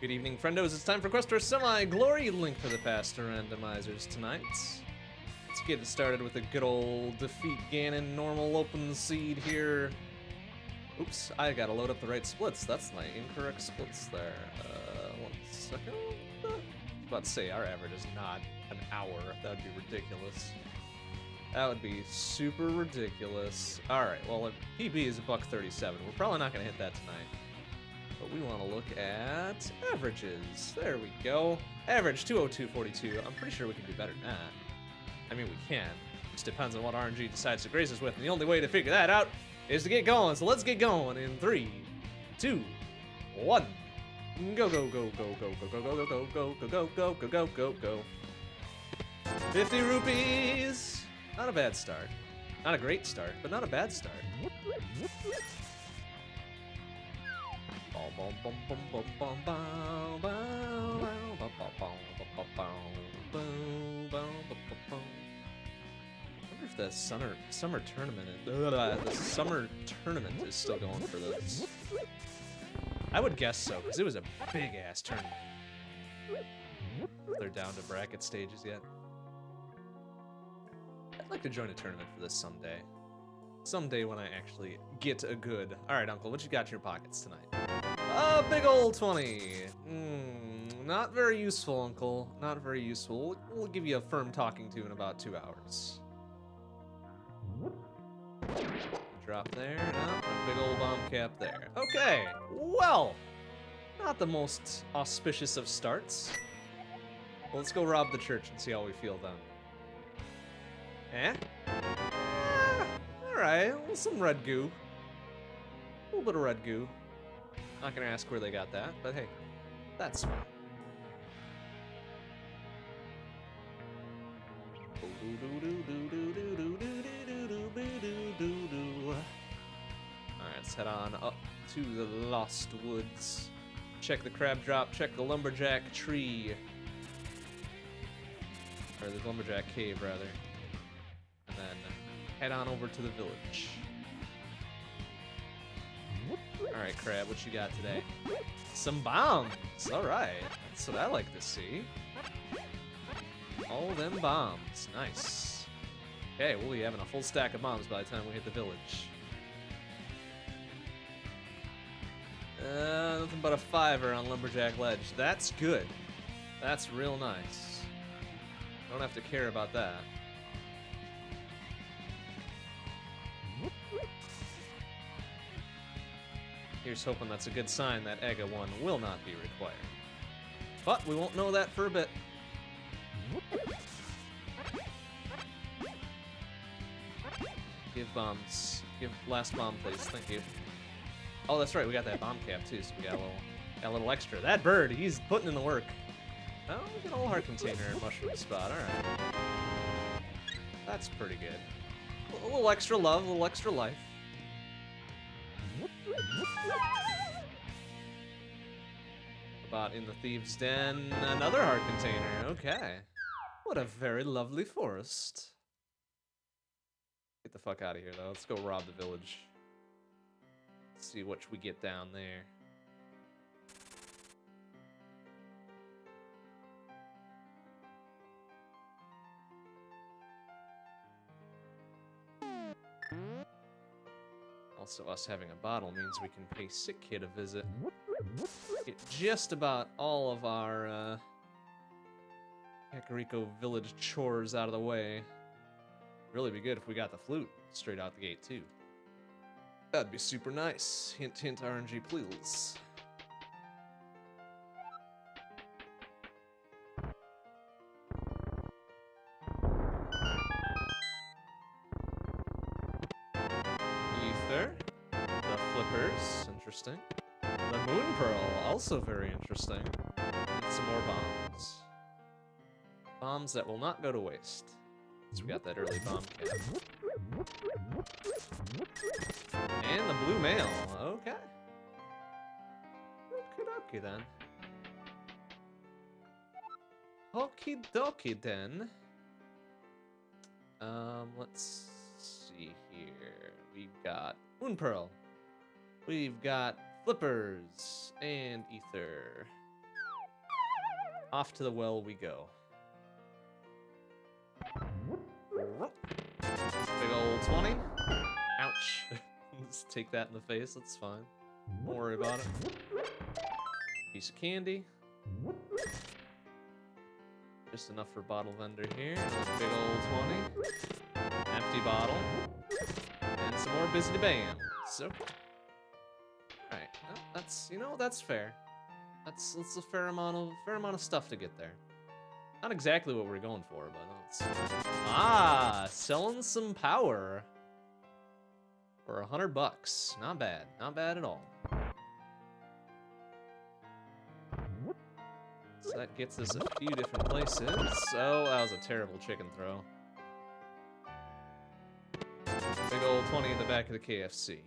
Good evening, friendos. It's time for Quest for Semi-Glory Link for the Past randomizers tonight. Let's get it started with a good old defeat Ganon normal open seed here. Oops, I gotta load up the right splits. That's my incorrect splits there. Uh, one second. About to say, our average is not an hour. That would be ridiculous. That would be super ridiculous. Alright, well, PB is a buck 37. We're probably not gonna hit that tonight. But we want to look at averages. There we go. Average 202.42. I'm pretty sure we can do better than that. I mean, we can. Just depends on what RNG decides to grace us with. And the only way to figure that out is to get going. So let's get going in three, two, one. Go, go, go, go, go, go, go, go, go, go, go, go, go, go, go, go, go. 50 rupees. Not a bad start. Not a great start, but not a bad start. Wonder if the summer summer tournament the summer tournament is still going for this. I would guess so, because it was a big ass tournament. They're down to bracket stages yet. I'd like to join a tournament for this someday. Someday when I actually get a good. All right, Uncle, what you got in your pockets tonight? A big old 20. Hmm, not very useful, Uncle. Not very useful. We'll, give you a firm talking to in about two hours. Drop there. A big old bomb cap there. Okay, well, not the most auspicious of starts. Well, let's go rob the church and see how we feel then. Eh? Ah, Alright, well, some red goo. A little bit of red goo. Not gonna ask where they got that, but hey, that's fine. Alright, let's head on up to the Lost Woods. Check the crab drop, check the lumberjack tree. Or the lumberjack cave, rather. And then head on over to the village. Alright, Crab, what you got today? Some bombs! Alright, that's what I like to see. All them bombs. Nice. Okay, we'll be having a full stack of bombs by the time we hit the village. Uh, nothing but a fiver on Lumberjack Ledge. That's good. That's real nice. Don't have to care about that. Here's hoping that's a good sign that Aga 1 will not be required. But we won't know that for a bit. Give bombs. Give last bomb, please. Thank you. Oh, that's right. We got that bomb cap, too, so we got a little, got a little extra. That bird, he's putting in the work. Oh, we got a whole heart container and mushroom spot. All right. That's pretty good. A little extra love, a little extra life. About in the Thieves' Den, another heart container. Okay. What a very lovely forest. Get the fuck out of here, though. Let's go rob the village. Let's see what we get down there. Also, us having a bottle means we can pay Sick Kid a visit. Get just about all of our uh, Kakariko village chores out of the way. Really be good if we got the flute straight out the gate, too. That'd be super nice. Hint, hint, RNG, please. Also very interesting. And some more bombs. Bombs that will not go to waste. So we got that early bomb cap. And the blue mail. Okay. Okie dokie then. Okie dokie then. Um, let's see here. We've got Moon Pearl. We've got Flippers and Ether. Off to the well we go. Big old 20. Ouch. Let's take that in the face, that's fine. Don't worry about it. Piece of candy. Just enough for bottle vendor here. Big old 20. Empty bottle. And some more busy bam. So that's you know, that's fair. That's that's a fair amount of fair amount of stuff to get there. Not exactly what we're going for, but it's Ah, selling some power. For a hundred bucks. Not bad. Not bad at all. So that gets us a few different places. Oh, that was a terrible chicken throw. Big old 20 in the back of the KFC.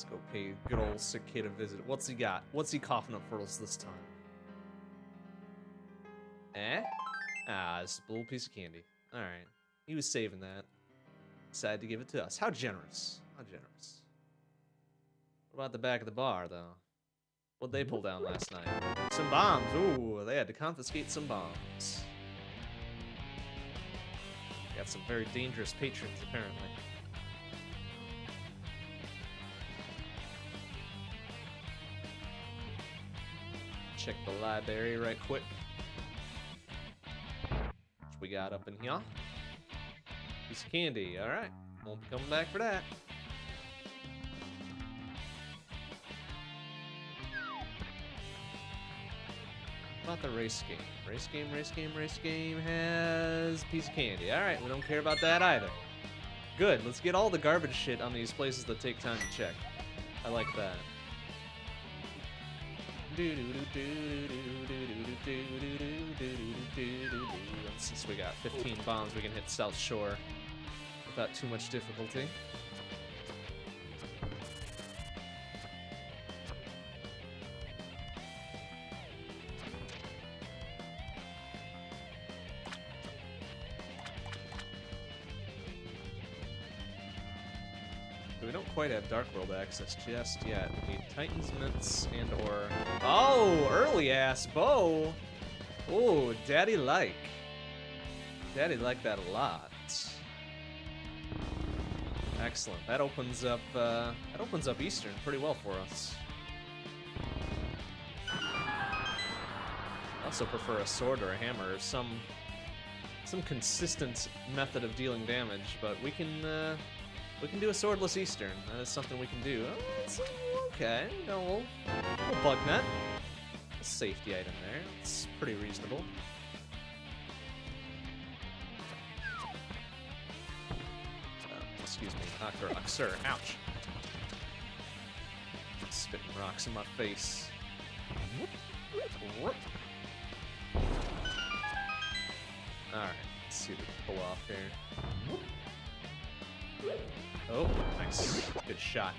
Let's go pay good old Sick Kid a visit. What's he got? What's he coughing up for us this time? Eh? Ah, it's a little piece of candy. Alright. He was saving that. Decided to give it to us. How generous. How generous. What about the back of the bar, though? What'd they pull down last night? Some bombs. Ooh, they had to confiscate some bombs. Got some very dangerous patrons, apparently. Check the library right quick. What we got up in here? Piece of candy, alright. Won't be coming back for that. about the race game? Race game, race game, race game has piece of candy. Alright, we don't care about that either. Good, let's get all the garbage shit on these places that take time to check. I like that. Since we got 15 bombs, we can hit South Shore without too much difficulty. Quite have Dark World access just yet. Need Titan's Mitts and or... Oh, early ass bow! Oh, daddy like. Daddy like that a lot. Excellent. That opens up, uh, that opens up Eastern pretty well for us. I also prefer a sword or a hammer or some, some consistent method of dealing damage, but we can, uh, we can do a swordless Eastern. That is something we can do. Oh, okay, no, we'll, we'll bug net. A safety item there. It's pretty reasonable. Uh, excuse me, knock sir. Ouch. Spitting rocks in my face. Alright, let's see we pull off here. Oh, nice. Good shot.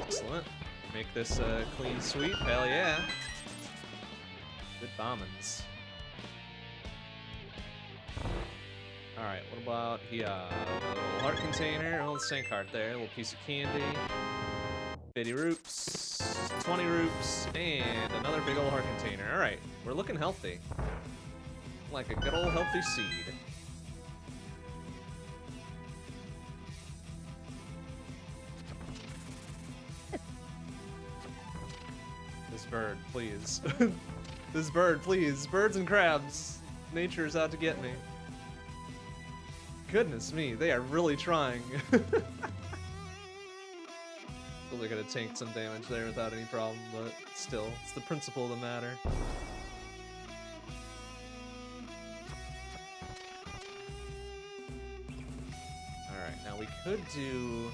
Excellent. Make this a clean sweep. Hell yeah. Good bombings. Alright, what about here? Little heart container, little sink heart there, a little piece of candy. 50 roops, 20 roops, and another big old heart container. Alright, we're looking healthy. Like a good old healthy seed. This bird, please. this bird, please. Birds and crabs. Nature is out to get me. Goodness me, they are really trying. They're gonna tank some damage there without any problem, but still, it's the principle of the matter. Alright, now we could do...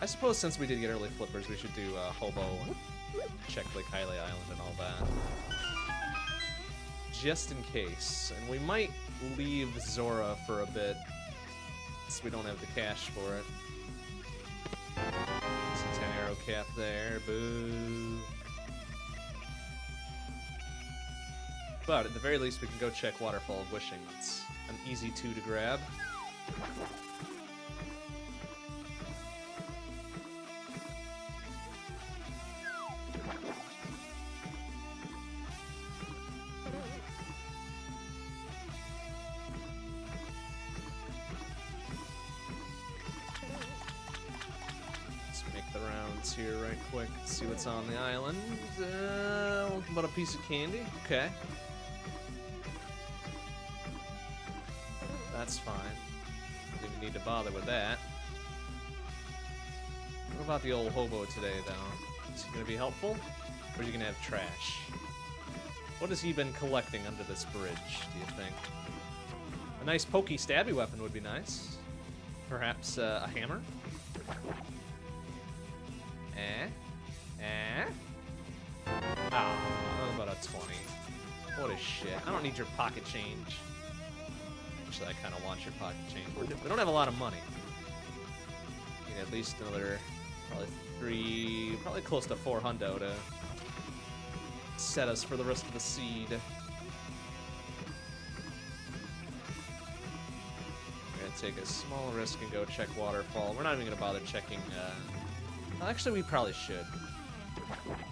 I suppose since we did get early flippers, we should do uh, Hobo, check Lake Hylia Island and all that. Just in case. And we might leave Zora for a bit, since we don't have the cash for it. A 10 arrow cap there, boo. But at the very least, we can go check Waterfall of Wishing. That's an easy two to grab. Piece of candy. Okay. That's fine. Don't need to bother with that. What about the old hobo today, though? Is he gonna be helpful? Or is he gonna have trash? What has he been collecting under this bridge, do you think? A nice pokey stabby weapon would be nice. Perhaps uh, a hammer? Don't need your pocket change. Actually, I kind of want your pocket change. We don't have a lot of money. Need at least another, probably three, probably close to four hundo to set us for the rest of the seed. We're gonna take a small risk and go check waterfall. We're not even gonna bother checking. Uh... well, actually, we probably should.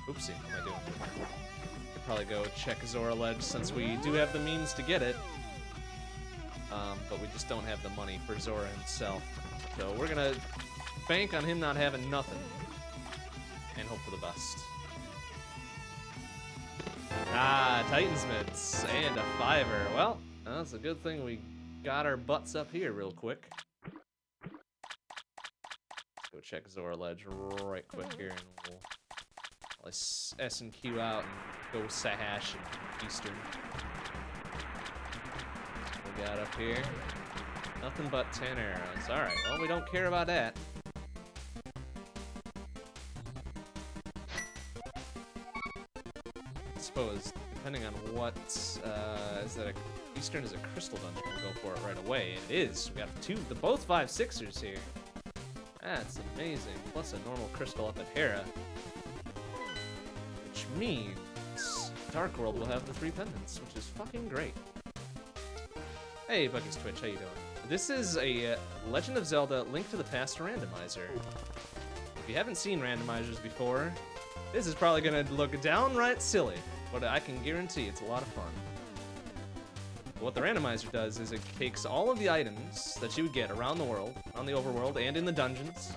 Oopsie, what am I doing? Probably go check Zora Ledge since we do have the means to get it. Um, but we just don't have the money for Zora himself. So we're gonna bank on him not having nothing. And hope for the best. Ah, Titans mitts and a fiver. Well, that's a good thing we got our butts up here real quick. Go check Zora Ledge right quick here and we'll let's S and Q out and go Sahash and Eastern. We got up here. Nothing but 10 arrows. Alright, well, we don't care about that. I suppose, depending on what, uh, is that a, Eastern is a crystal dungeon, we'll go for it right away. It is. We got two, the both five sixers here. That's amazing. Plus a normal crystal up at Hera. Means Dark World will have the three pendants, which is fucking great. Hey, Bucky's Twitch, how you doing? This is a uh, Legend of Zelda Link to the Past randomizer. If you haven't seen randomizers before, this is probably gonna look downright silly, but I can guarantee it's a lot of fun. What the randomizer does is it takes all of the items that you would get around the world, on the overworld, and in the dungeons,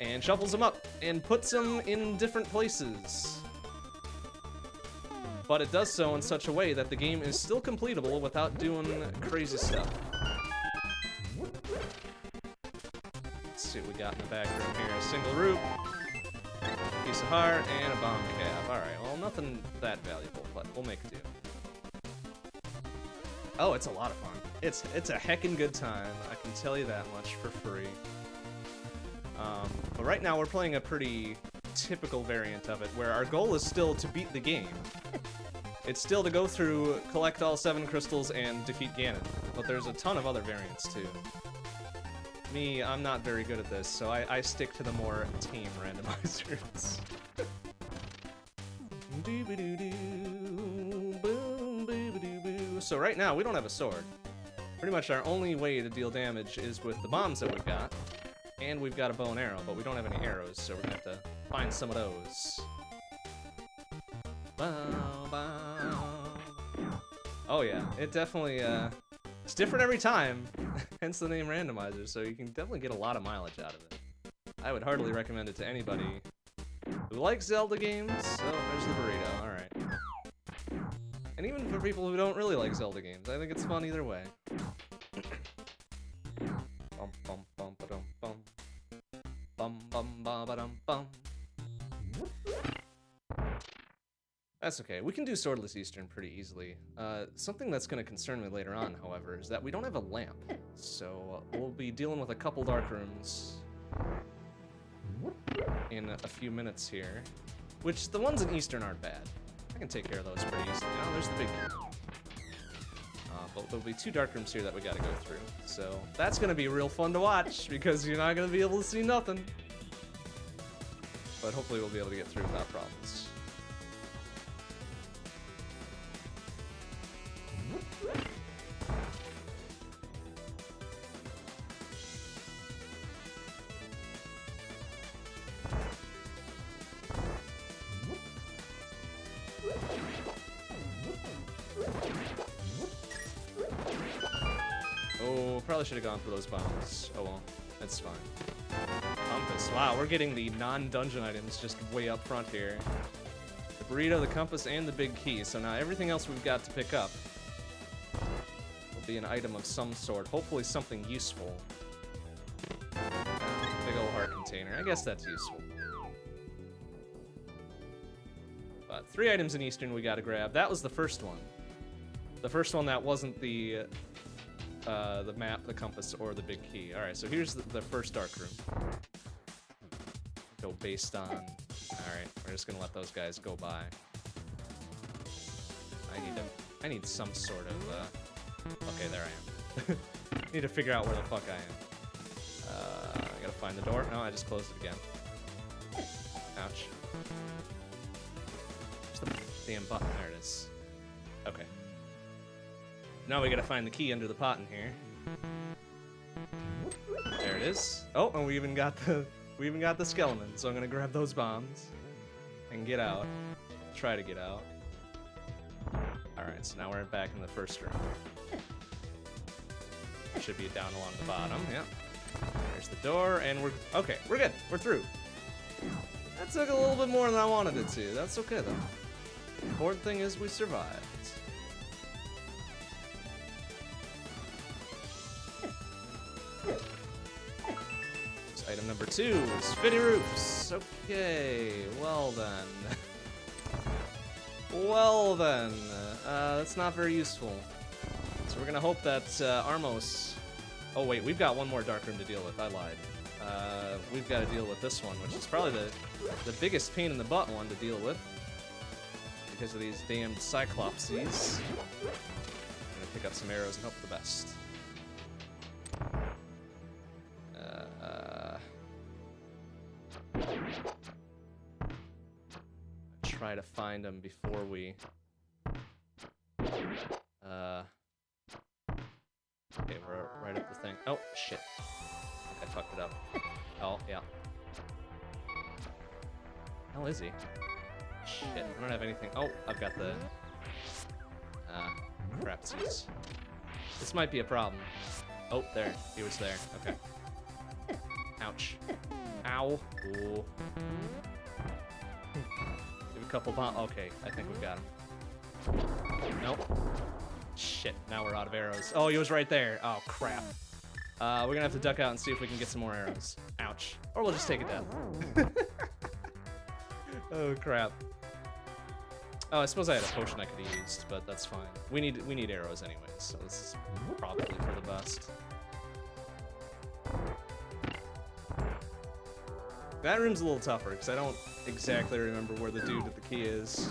and shuffles them up and puts them in different places but it does so in such a way that the game is still completable without doing crazy stuff. Let's see what we got in the back room here. A single root, a piece of heart, and a bomb cap. Alright, well, nothing that valuable, but we'll make do. Oh, it's a lot of fun. It's it's a heckin' good time, I can tell you that much for free. Um, but right now we're playing a pretty typical variant of it, where our goal is still to beat the game. It's still to go through, collect all seven crystals, and defeat Ganon. But there's a ton of other variants, too. Me, I'm not very good at this, so I, I stick to the more tame randomizers. so right now, we don't have a sword. Pretty much our only way to deal damage is with the bombs that we've got. And we've got a bow and arrow, but we don't have any arrows, so we're gonna have to find some of those. Bow, bow. Oh yeah, it definitely, uh, it's different every time, hence the name randomizer, so you can definitely get a lot of mileage out of it. I would heartily recommend it to anybody who likes Zelda games. Oh, there's the burrito, alright. And even for people who don't really like Zelda games, I think it's fun either way. bum bum Ba dum bum. That's okay. We can do Swordless Eastern pretty easily. Uh, something that's going to concern me later on, however, is that we don't have a lamp. So we'll be dealing with a couple dark rooms in a few minutes here. Which, the ones in Eastern aren't bad. I can take care of those pretty easily. Oh, there's the big uh, but there'll be two dark rooms here that we gotta go through. So that's gonna be real fun to watch because you're not gonna be able to see nothing but hopefully we'll be able to get through without problems. Oh, probably should have gone for those bombs. Oh well, that's fine. Wow, we're getting the non-dungeon items just way up front here. The burrito, the compass, and the big key. So now everything else we've got to pick up will be an item of some sort. Hopefully something useful. Big old heart container. I guess that's useful. But three items in Eastern we gotta grab. That was the first one. The first one that wasn't the uh, the map, the compass, or the big key. All right, so here's the, the first dark room. Based on. All right, we're just gonna let those guys go by. I need to. I need some sort of. Uh... Okay, there I am. need to figure out where the fuck I am. Uh, I gotta find the door. No, I just closed it again. Ouch. Where's the damn button? There it is. Okay. Now we gotta find the key under the pot in here. There it is. Oh, and we even got the we even got the skeleton. So I'm gonna grab those bombs and get out. Try to get out. All right, so now we're back in the first room. Should be down along the bottom. Yep. There's the door, and we're okay. We're good. We're through. That took a little bit more than I wanted it to. That's okay though. Important thing is we survived. Number two is Roops. Okay, well then. well then. Uh, that's not very useful. So we're gonna hope that uh, Armos... Oh wait, we've got one more dark room to deal with. I lied. Uh, we've got to deal with this one, which is probably the, the biggest pain in the butt one to deal with. Because of these damned Cyclopses. I'm gonna pick up some arrows and hope for the best. Try to find them before we. Uh. Okay, we're right up the thing. Oh shit! I fucked it up. Oh yeah. How is he? Shit, I don't have anything. Oh, I've got the. Uh, crapsies. This might be a problem. Oh, there. He was there. Okay. Ouch. Ow. Ooh. Give a couple bomb. Okay, I think we've got him. Nope. Shit, now we're out of arrows. Oh, he was right there. Oh, crap. Uh, we're gonna have to duck out and see if we can get some more arrows. Ouch. Or we'll just take it down. oh, crap. Oh, I suppose I had a potion I could have used, but that's fine. We need we need arrows anyway, so this is probably for the best. That room's a little tougher, because I don't exactly remember where the dude with the key is.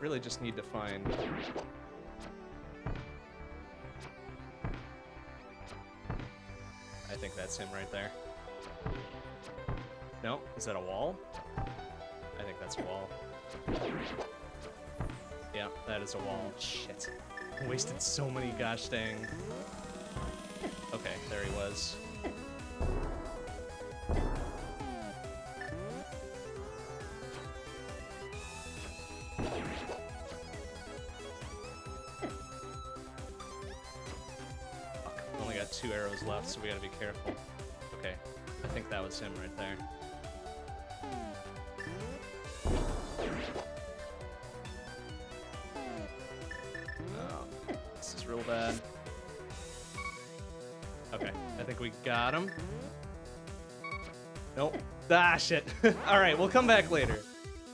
Really just need to find... I think that's him right there. No? Is that a wall? I think that's a wall. Yeah, that is a wall. Shit. I wasted so many gosh dang... Okay, there he was. So we gotta be careful. Okay, I think that was him right there. Oh, this is real bad. Okay, I think we got him. Nope. Ah, shit. Alright, we'll come back later.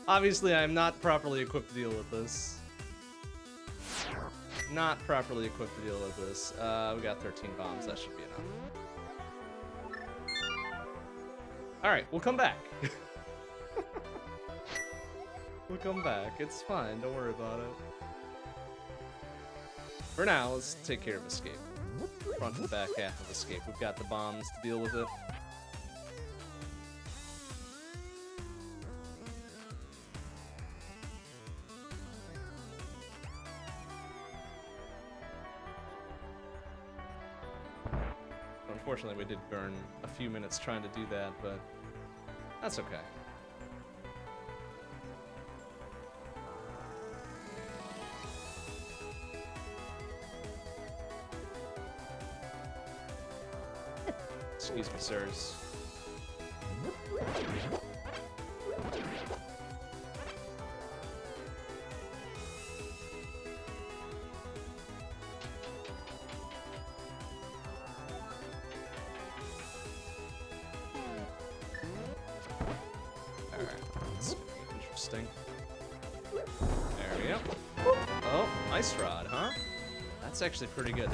Obviously, I'm not properly equipped to deal with this. Not properly equipped to deal with this. Uh, we got 13 bombs. That should be enough. Alright, we'll come back. we'll come back. It's fine. Don't worry about it. For now, let's take care of escape. Front and back half of escape. We've got the bombs to deal with it. Minutes trying to do that, but that's okay.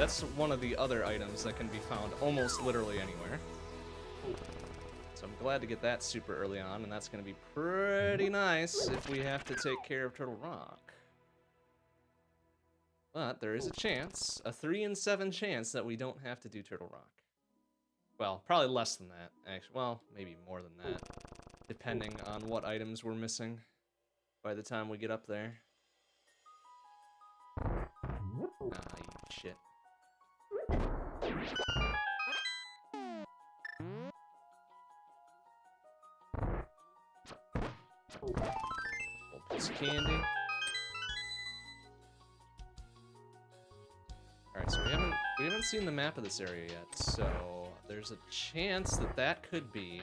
That's one of the other items that can be found almost literally anywhere. So I'm glad to get that super early on, and that's going to be pretty nice if we have to take care of Turtle Rock. But there is a chance, a 3 in 7 chance that we don't have to do Turtle Rock. Well, probably less than that, actually. Well, maybe more than that, depending on what items we're missing by the time we get up there. Ah, you shit. Candy. Alright, so we haven't we haven't seen the map of this area yet, so there's a chance that that could be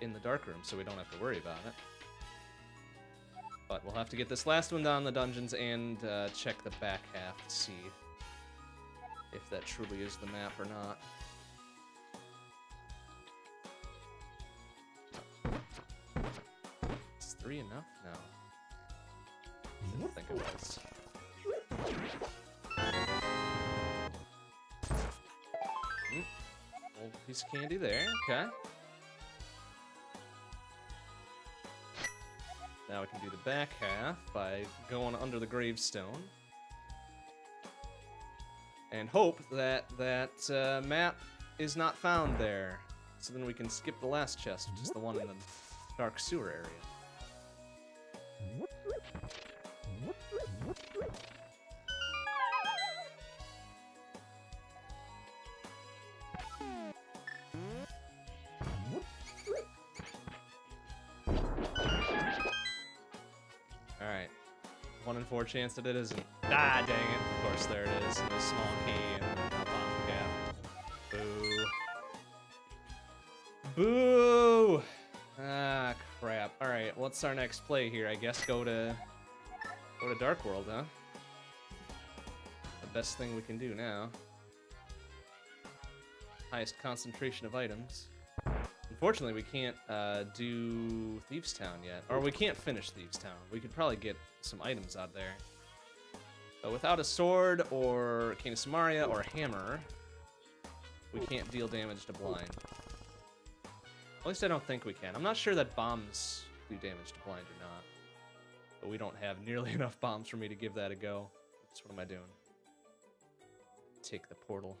in the dark room, so we don't have to worry about it. But we'll have to get this last one down in the dungeons and uh, check the back half to see if that truly is the map or not. Is three enough? No. I think it was. Mm. Old piece of candy there, okay. Now we can do the back half by going under the gravestone. And hope that that uh, map is not found there. So then we can skip the last chest, which is the one in the dark sewer area. One in four chance that it isn't. Ah, dang it. Of course, there it is. The small key and a bomb cap. Boo. Boo! Ah, crap. Alright, what's our next play here? I guess go to... Go to Dark World, huh? The best thing we can do now. Highest concentration of items. Unfortunately, we can't uh, do Thieves Town yet. Or we can't finish Thieves Town. We could probably get some items out there. But without a sword, or Cane of Somaria, or a hammer, we can't deal damage to blind. At least I don't think we can. I'm not sure that bombs do damage to blind or not. But we don't have nearly enough bombs for me to give that a go. What am I doing? Take the portal.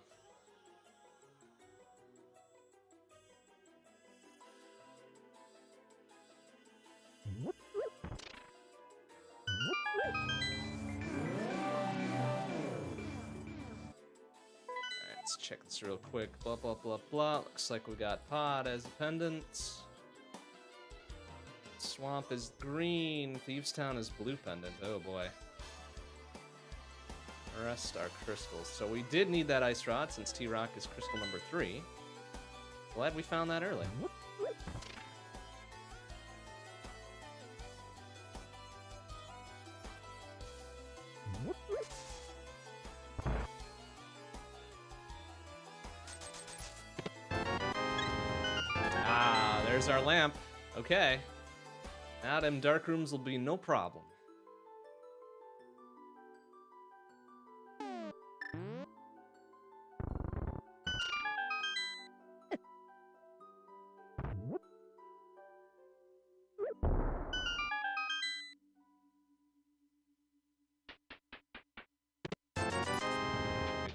Check this real quick. Blah, blah, blah, blah. Looks like we got Pod as a pendant. Swamp is green. Thieves Town is blue pendant. Oh boy. The rest are crystals. So we did need that ice rod since T-Rock is crystal number three. Glad we found that early. Okay. Them dark rooms will be no problem.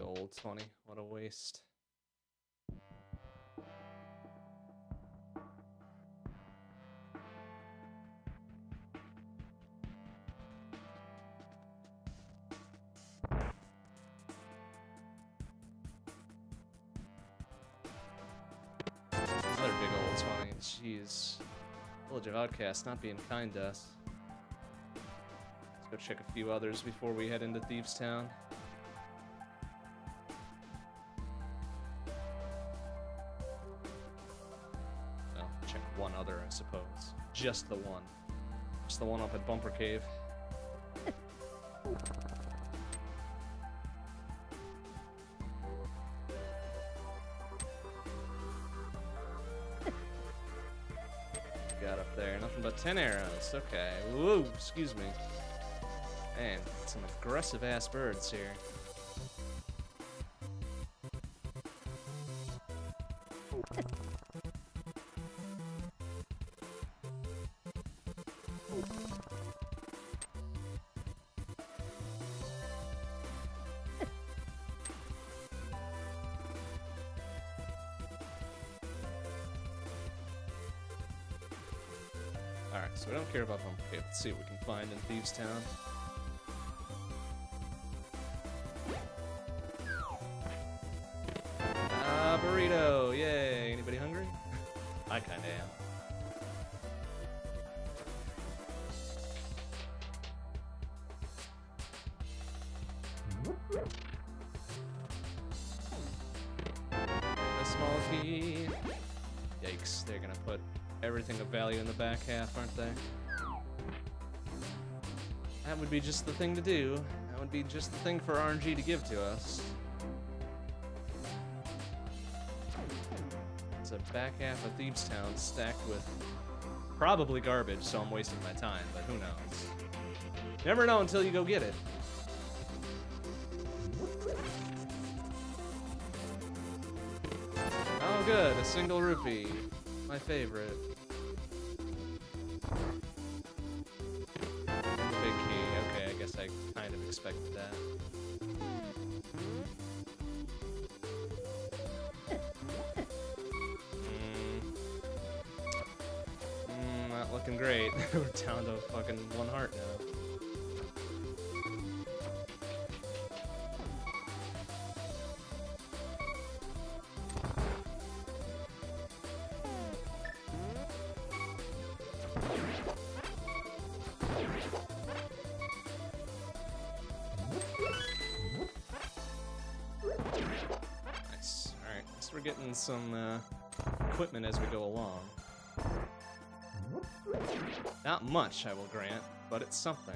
Old 20. What a waste. Not being kind to us. Let's go check a few others before we head into Thieves Town. Well, check one other, I suppose. Just the one. Just the one up at Bumper Cave. 10. Okay. Whoa, excuse me. Man, some aggressive ass birds here. Let's see what we can find in Thieves Town. Ah, burrito! Yay! Anybody hungry? I kinda am. A small key. Yikes, they're gonna put everything of value in the back half, aren't they? That would be just the thing to do. That would be just the thing for RNG to give to us. It's a back half of Thieves Town stacked with probably garbage, so I'm wasting my time, but who knows? Never know until you go get it. Oh good, a single rupee. My favorite. We're getting some uh, equipment as we go along. Not much, I will grant, but it's something.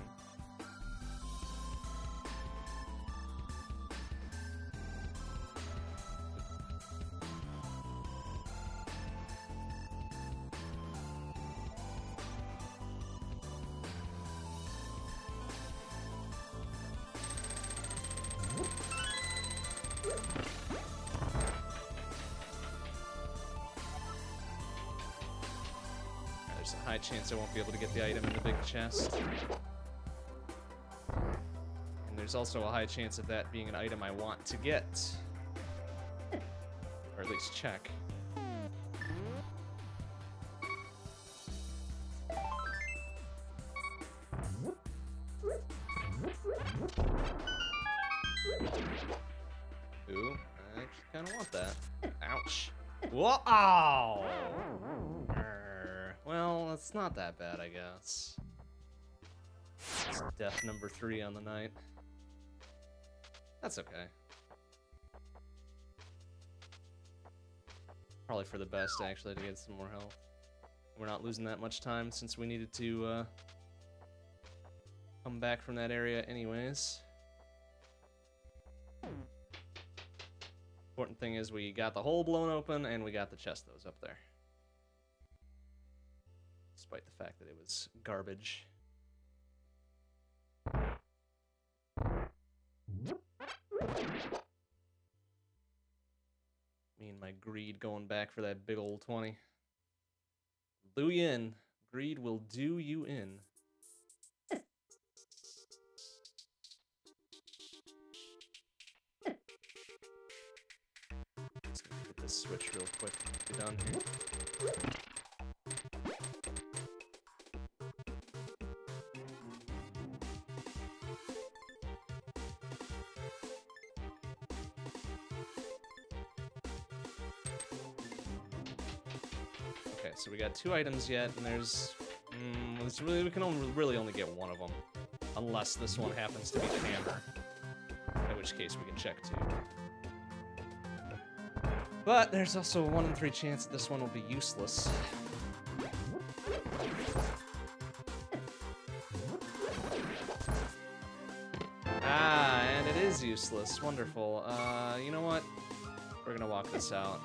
I won't be able to get the item in the big chest. And there's also a high chance of that being an item I want to get. Or at least check. Death number three on the night. That's okay. Probably for the best, actually, to get some more health. We're not losing that much time since we needed to uh, come back from that area anyways. Important thing is we got the hole blown open and we got the chest that was up there. despite the fact that it was garbage. Me and my greed going back for that big old 20. Do you in. Greed will do you in. Just gonna get this switch real quick. Be done here. We got two items yet, and there's, mm, really we can only, really only get one of them, unless this one happens to be the hammer. In which case we can check two. But there's also a one in three chance that this one will be useless. Ah, and it is useless. Wonderful. Uh, you know what? We're gonna walk this out.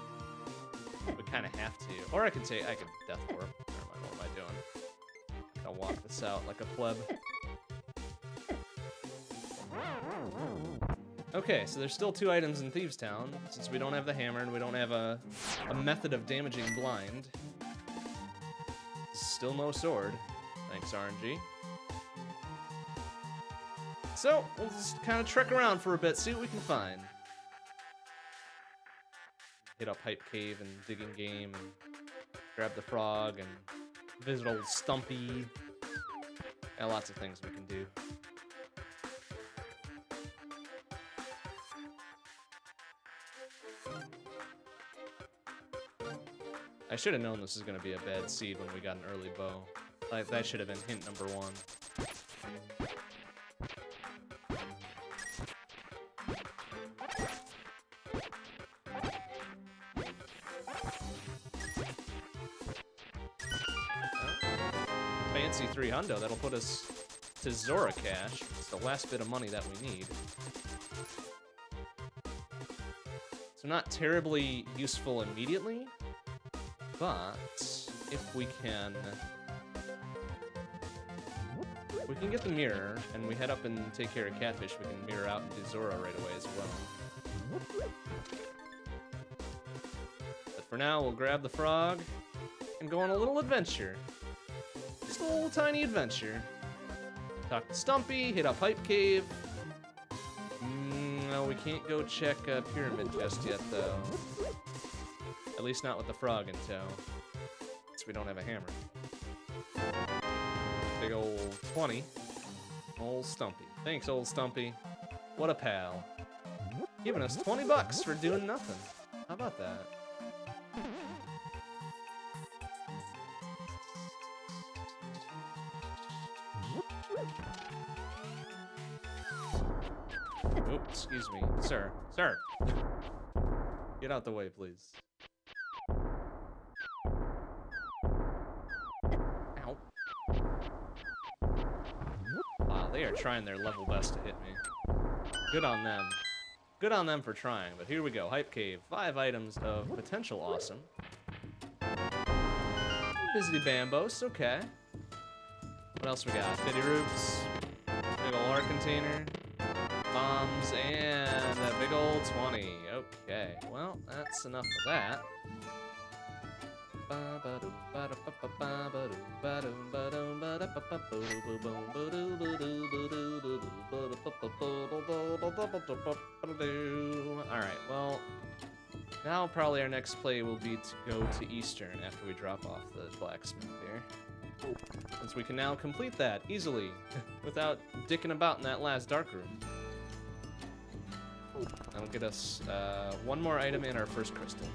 Kind of have to. Or I can take, I can death warp. Never mind, what am I doing? I'll walk this out like a pleb. Okay, so there's still two items in Thieves Town, since we don't have the hammer and we don't have a, a method of damaging blind. Still no sword. Thanks, RNG. So, we'll just kind of trek around for a bit, see what we can find. Hit up Hype Cave and Digging Game and grab the frog and visit old Stumpy. And lots of things we can do. I should have known this was going to be a bad seed when we got an early bow. Like, that should have been hint number one. That'll put us to Zora Cash. It's the last bit of money that we need. So not terribly useful immediately, but if we can... We can get the mirror, and we head up and take care of Catfish, we can mirror out and do Zora right away as well. But for now, we'll grab the frog and go on a little adventure. Little tiny adventure. Talk to Stumpy, hit up Hype Cave. Mm, no, we can't go check uh, Pyramid just yet, though. At least not with the frog in tow. Since we don't have a hammer. Big old 20. Old Stumpy. Thanks, old Stumpy. What a pal. Giving us 20 bucks for doing nothing. How about that? Excuse me. Sir. Sir. Get out the way, please. Ow. Wow, they are trying their level best to hit me. Good on them. Good on them for trying, but here we go. Hype Cave. Five items of potential awesome. Busy Bombos, okay. What else we got? Fitty Roots. Big ol' art container. Bombs, and a big old 20. Okay, well, that's enough of that. Alright, well, now probably our next play will be to go to Eastern after we drop off the blacksmith here. Since we can now complete that easily, without dicking about in that last dark room. That'll get us uh, one more item in our first crystal.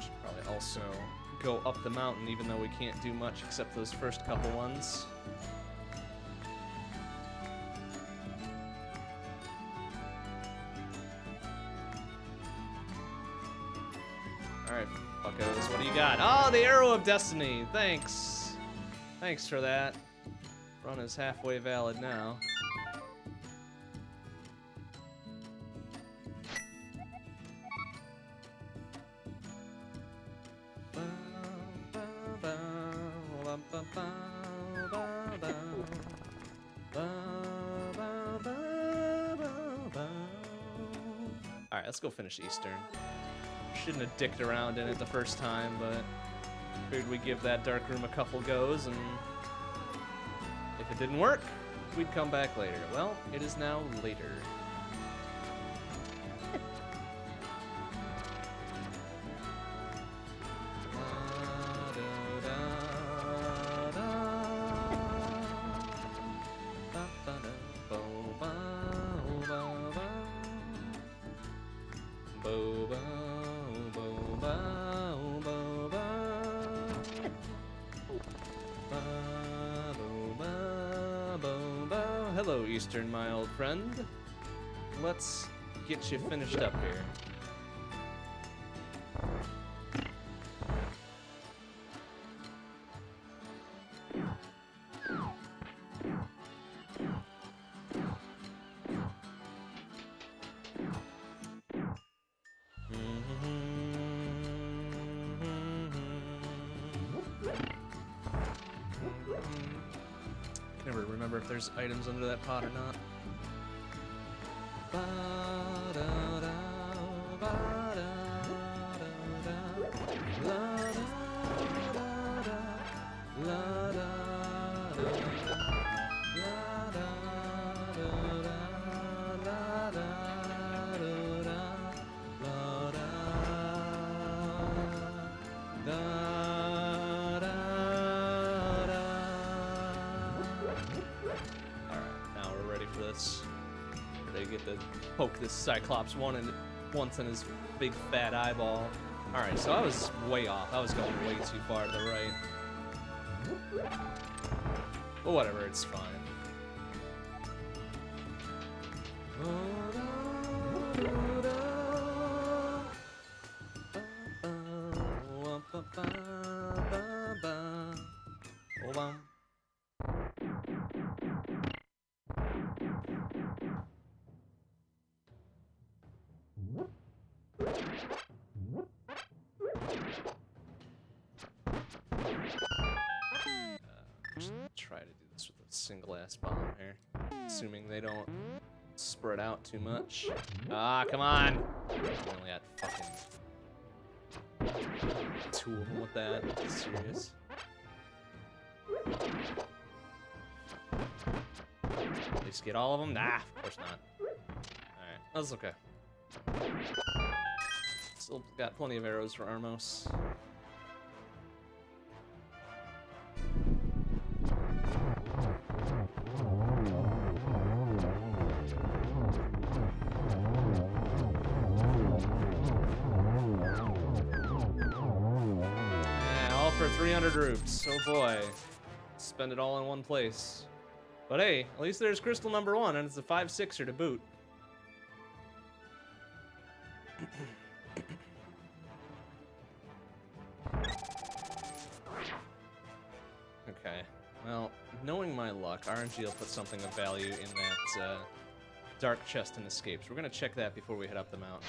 Should probably also go up the mountain even though we can't do much except those first couple ones. Got? Oh, the Arrow of Destiny. Thanks. Thanks for that. Run is halfway valid now. Alright, let's go finish Eastern. Shouldn't have dicked around in it the first time, but figured we'd give that dark room a couple goes, and if it didn't work, we'd come back later. Well, it is now later. Friend. Let's get you finished up here. Can never remember if there's items under that pot or not. Ba-da-da, this Cyclops one in, once in his big fat eyeball. Alright, so I was way off. I was going way too far to the right. But whatever, it's fine. Hold ass bomb here. Assuming they don't spread out too much. Ah, come on! Only had fucking two of them with that. Serious. At least get all of them? Nah, of course not. Alright, that's okay. Still got plenty of arrows for Armos. 300. Oh boy. Spend it all in one place. But hey, at least there's crystal number one, and it's a 5-6er to boot. okay. Well, knowing my luck, RNG will put something of value in that uh, dark chest and escapes. We're gonna check that before we head up the mountain.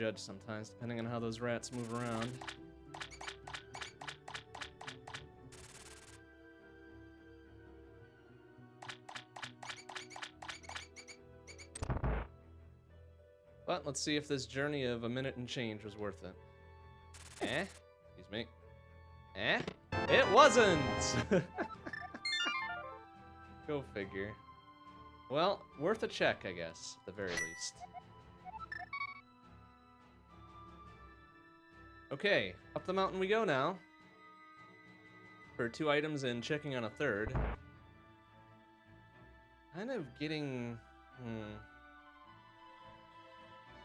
Judge sometimes, depending on how those rats move around. But let's see if this journey of a minute and change was worth it. Eh? Excuse me. Eh? It wasn't! Go figure. Well, worth a check, I guess, at the very least. Okay, up the mountain we go now. For two items and checking on a third. Kind of getting... Hmm.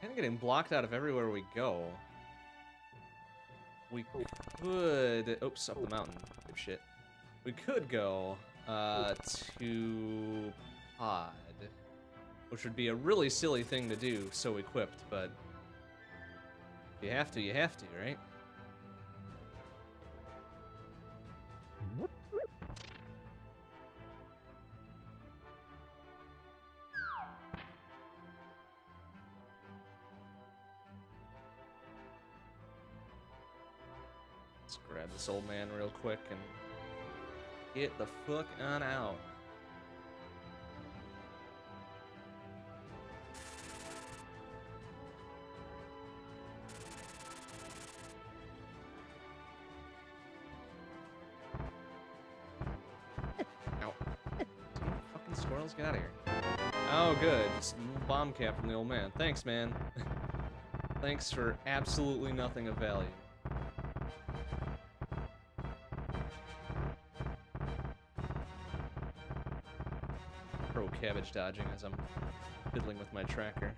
Kind of getting blocked out of everywhere we go. We could... Oops, up the mountain. Good shit. We could go uh, to Pod. Which would be a really silly thing to do, so equipped, but... You have to, you have to, right? Let's grab this old man real quick and get the fuck on out. Cap from the old man. Thanks, man. Thanks for absolutely nothing of value. Pro cabbage dodging as I'm fiddling with my tracker.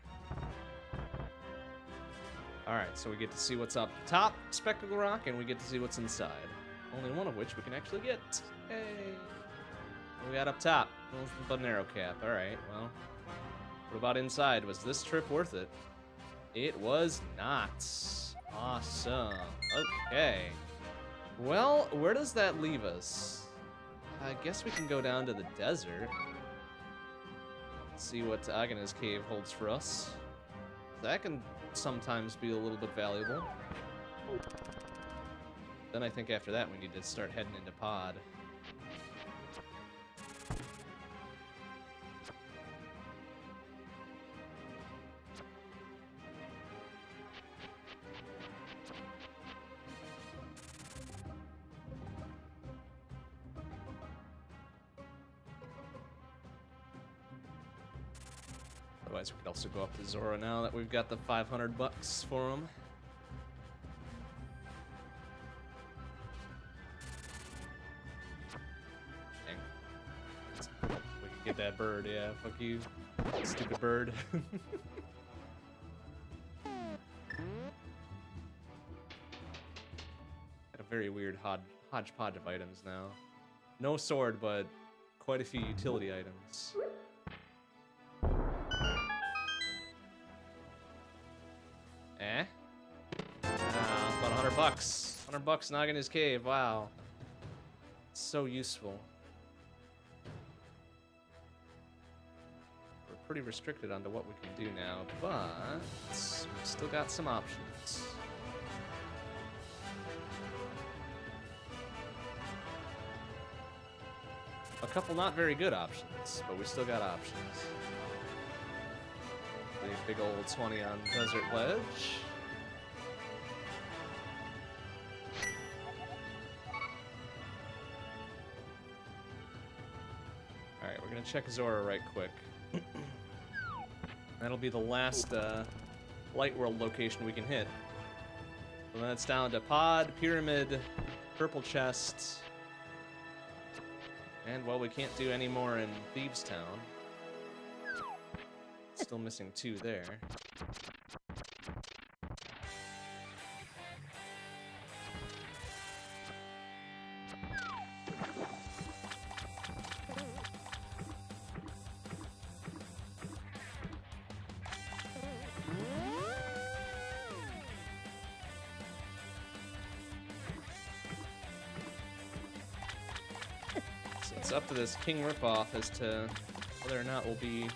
Alright, so we get to see what's up top, Spectacle Rock, and we get to see what's inside. Only one of which we can actually get. Hey! We got up top? Well, narrow cap. Alright, well. What about inside? Was this trip worth it? It was not. Awesome. Okay. Well, where does that leave us? I guess we can go down to the desert. See what Aginah's Cave holds for us. That can sometimes be a little bit valuable. Then I think after that we need to start heading into Pod. Otherwise, we could also go up to Zora now that we've got the 500 bucks for him. Dang. We could get that bird, yeah. Fuck you, stupid bird. Got a very weird hod hodgepodge of items now. No sword, but quite a few utility items. Bucks. 100 bucks not in his cave. Wow. It's So useful. We're pretty restricted onto what we can do now, but we've still got some options. A couple not very good options, but we still got options. The big old 20 on Desert Ledge. Check Zora right quick. That'll be the last uh, Light World location we can hit. And then it's down to Pod, Pyramid, Purple Chest, and, well, we can't do any more in Thieves Town. Still missing two there. To this King ripoff as to whether or not we'll be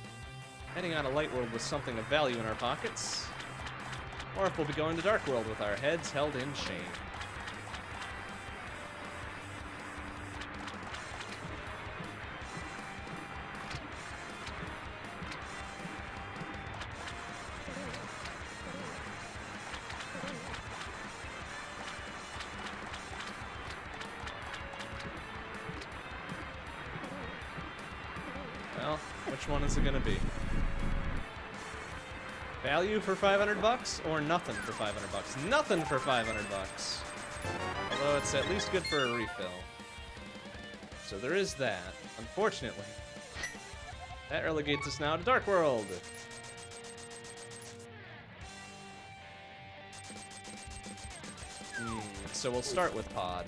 heading out of Light World with something of value in our pockets, or if we'll be going to Dark World with our heads held in shame. Value for 500 bucks or nothing for 500 bucks? Nothing for 500 bucks. Although it's at least good for a refill. So there is that. Unfortunately, that relegates us now to Dark World. Hmm, so we'll start with Pod.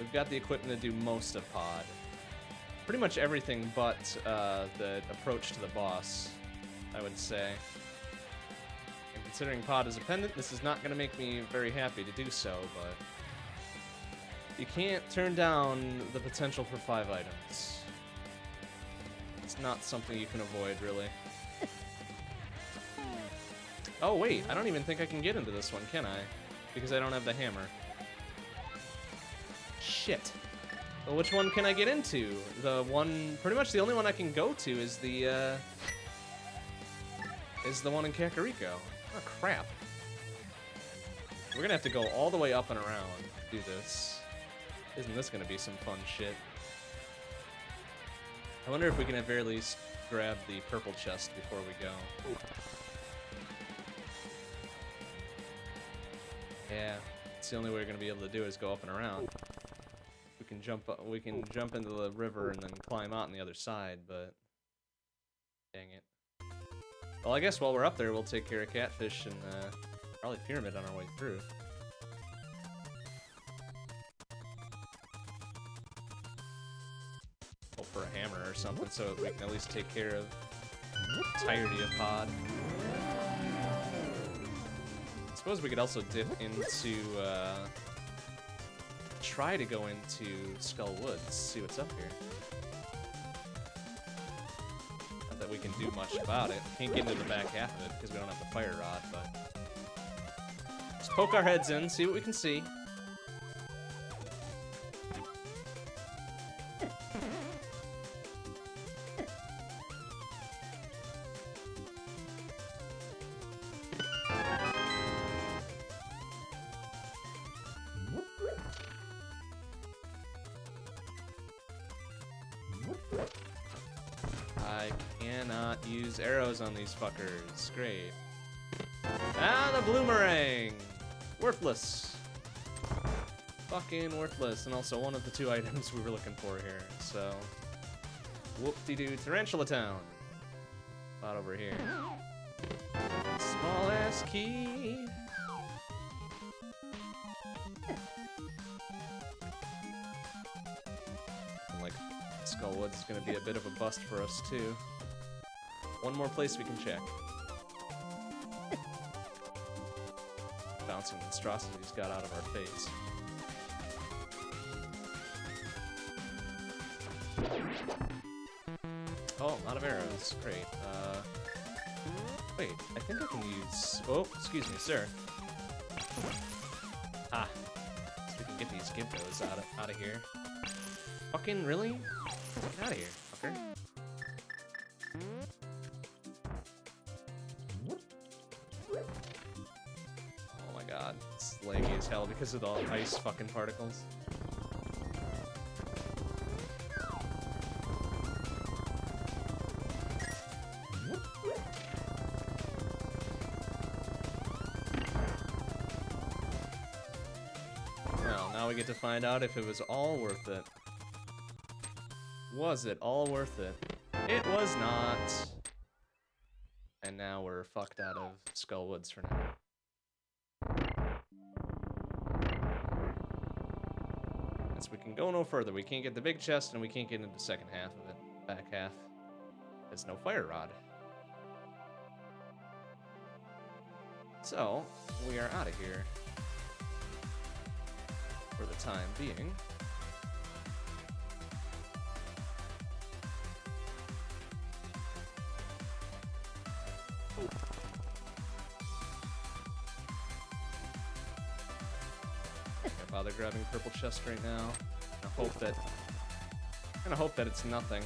We've got the equipment to do most of Pod. Pretty much everything but uh, the approach to the boss, I would say. And considering Pod is a pendant, this is not going to make me very happy to do so, but... You can't turn down the potential for five items. It's not something you can avoid, really. Oh, wait, I don't even think I can get into this one, can I? Because I don't have the hammer. Shit. Well, which one can I get into? The one, pretty much the only one I can go to is the, uh, is the one in Kakariko. Oh, crap. We're gonna have to go all the way up and around to do this. Isn't this gonna be some fun shit? I wonder if we can at very least grab the purple chest before we go. Yeah, it's the only way we're gonna be able to do is go up and around. We can jump. Uh, we can jump into the river and then climb out on the other side, but dang it. Well, I guess while we're up there, we'll take care of catfish and uh, probably pyramid on our way through. Hope for a hammer or something, so we can at least take care of entirety of pod. I suppose we could also dip into. Uh, try to go into Skull Woods, see what's up here. That we can do much about it. Can't get into the back half of it because we don't have the fire rod, but... Let's poke our heads in, see what we can see. And also one of the two items we were looking for here, so... Whoop-de-doo, Tarantula Town. Spot over here. Small ass key. And like Skullwoods is gonna be a bit of a bust for us too. One more place we can check. Bouncing monstrosities got out of our face. Great. Uh, wait, I think I can use... Oh, excuse me, sir. Ah. So we can get these Gimpos out of, out of here. Fucking really? Get out of here, fucker. Oh my god, it's laggy as hell because of the ice fucking particles. Find out if it was all worth it. Was it all worth it? It was not. And now we're fucked out of Skull Woods for now. As we can go no further. We can't get the big chest and we can't get into the second half of it. Back half. There's no fire rod. So, we are out of here. For the time being. Can't bother grabbing purple chest right now. I hope that. Gonna hope that it's nothing.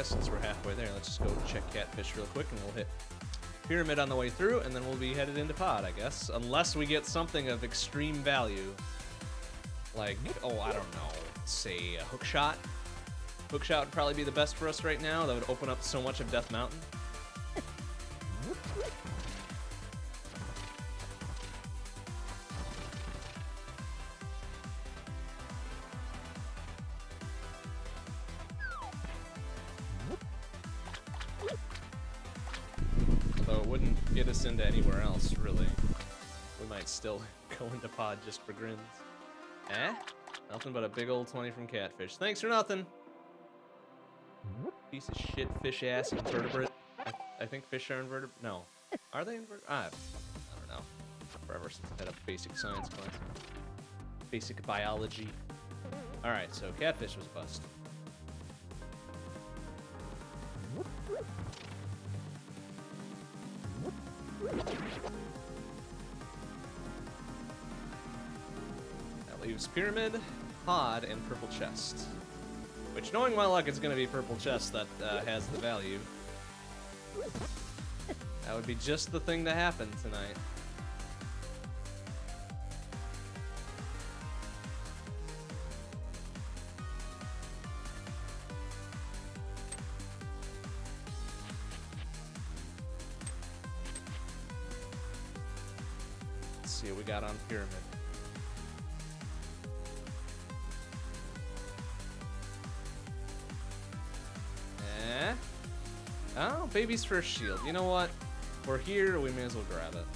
Guess since we're halfway there, let's just go check Catfish real quick and we'll hit Pyramid on the way through, and then we'll be headed into Pod, I guess. Unless we get something of extreme value. Like, oh, I don't know, say a hook shot. Hook shot would probably be the best for us right now. That would open up so much of Death Mountain. Just for grins. Eh? Nothing but a big old 20 from Catfish. Thanks for nothing. Piece of shit fish ass invertebrate. I, I think fish are invertebrate. No. Are they invertebrate? I, I don't know. Forever since I had a basic science class. Basic biology. Alright, so catfish was bust. Pyramid, Pod, and Purple Chest. Which, knowing my luck, it's going to be Purple Chest that uh, has the value. That would be just the thing to happen tonight. Baby's first shield. You know what? We're here, we may as well grab it.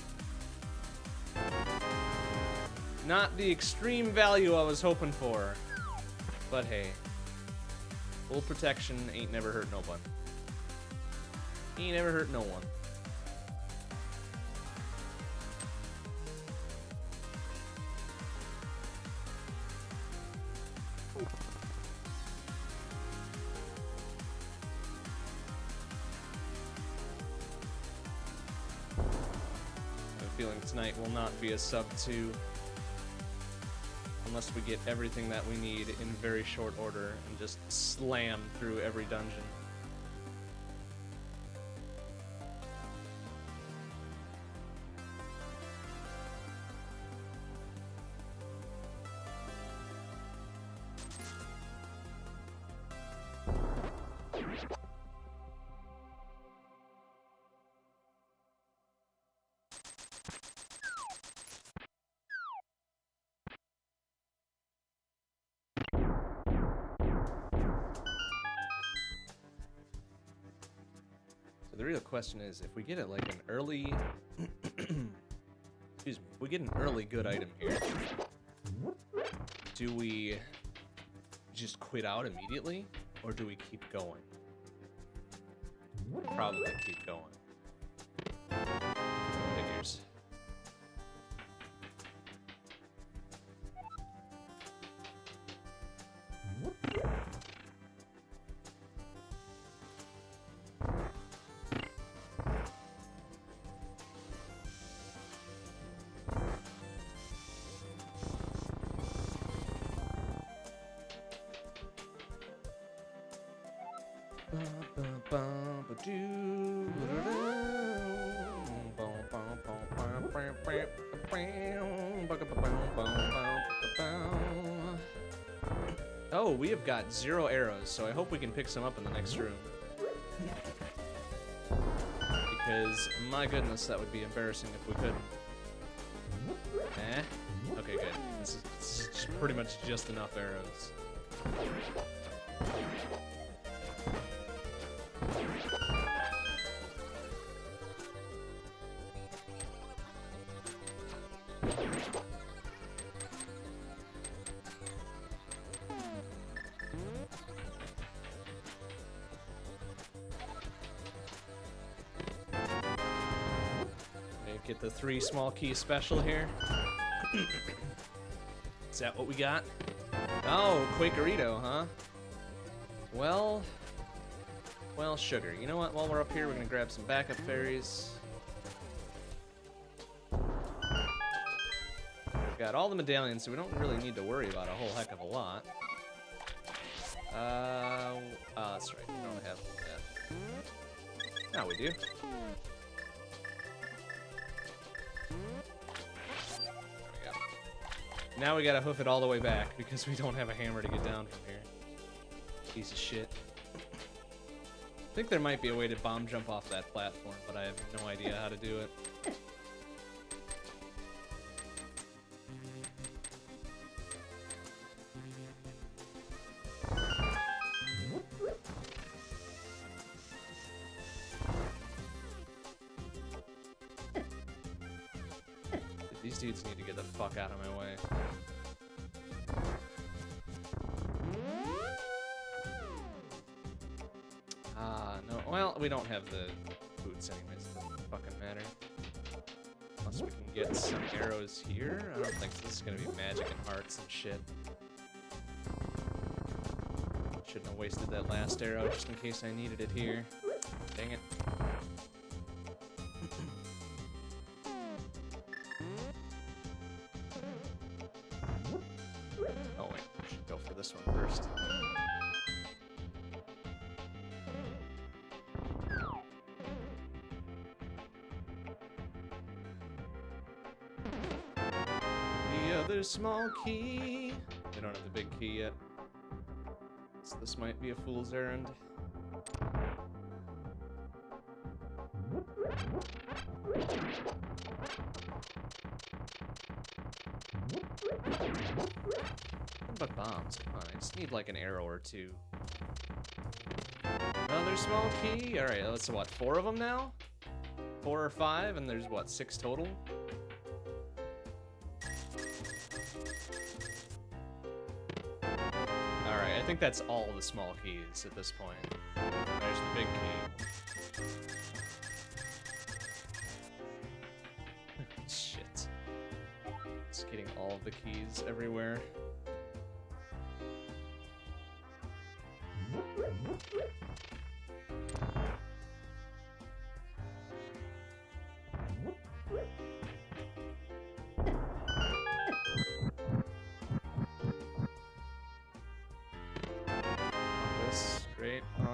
Not the extreme value I was hoping for. But hey. Full protection ain't never hurt no one. Ain't never hurt no one. Not be a sub 2 unless we get everything that we need in very short order and just slam through every dungeon. Question is, if we get it like an early, excuse me, if we get an early good item here, do we just quit out immediately, or do we keep going? Probably keep going. We have got zero arrows, so I hope we can pick some up in the next room. Because, my goodness, that would be embarrassing if we couldn't. Eh? Okay, good. This is, this is pretty much just enough arrows. Small key special here. Is that what we got? Oh, Quakerito, huh? Well, well, sugar. You know what? While we're up here, we're gonna grab some backup fairies. We've got all the medallions, so we don't really need to worry about a whole heck of a lot. Uh, oh, that's right. We don't have that. Now we do. Now we gotta hoof it all the way back because we don't have a hammer to get down from here. Piece of shit. I think there might be a way to bomb jump off that platform, but I have no idea how to do it. Boots anyways. It doesn't fucking matter. Unless we can get some arrows here. I don't think this is gonna be magic and hearts and shit. Shouldn't have wasted that last arrow just in case I needed it here. Other small key. We don't have the big key yet. So this might be a fool's errand. About bombs? Come on, I just need like an arrow or two. Another small key. All right, that's what four of them now. Four or five, and there's what six total. Think that's all the small keys at this point. There's the big key. Shit. Just getting all the keys everywhere.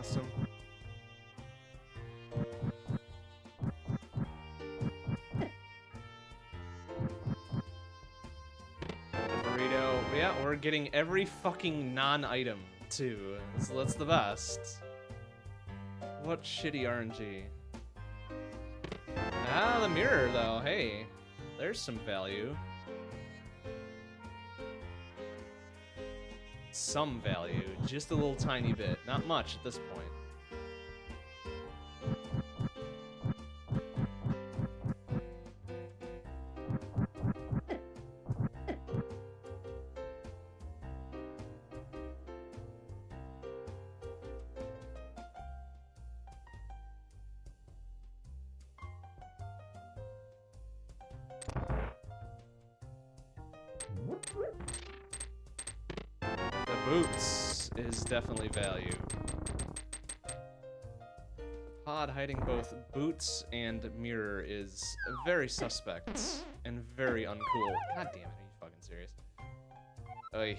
Awesome. Burrito. Yeah, we're getting every fucking non-item too. So that's the best. What shitty RNG. Ah, the mirror though. Hey, there's some value. Some value, just a little tiny bit. Not much at this point. Both boots and mirror is very suspect and very uncool. God damn it, are you fucking serious? Oy.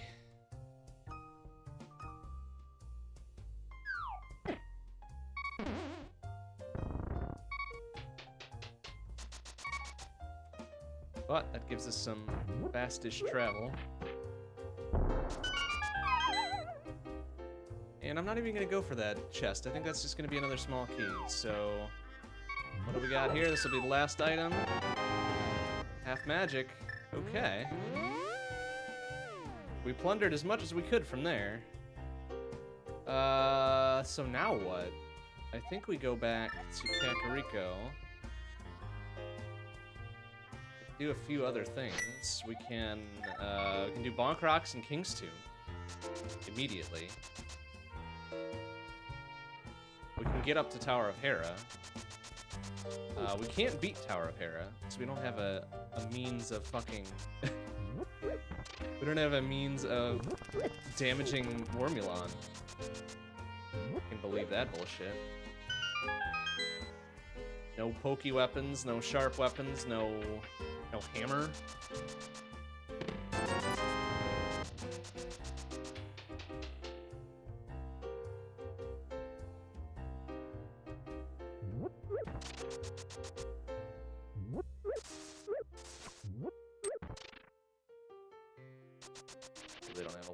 But that gives us some fastish travel. And I'm not even gonna go for that chest. I think that's just gonna be another small key. So, what do we got here? This will be the last item. Half magic. Okay. We plundered as much as we could from there. Uh, so now what? I think we go back to Kakariko. Do a few other things. We can, uh, we can do Bonk Rocks and King's Tomb immediately. We can get up to Tower of Hera. Uh, we can't beat Tower of Hera, so we don't have a, a means of fucking... we don't have a means of damaging Wormulon. Can believe that bullshit. No pokey weapons, no sharp weapons, no no hammer.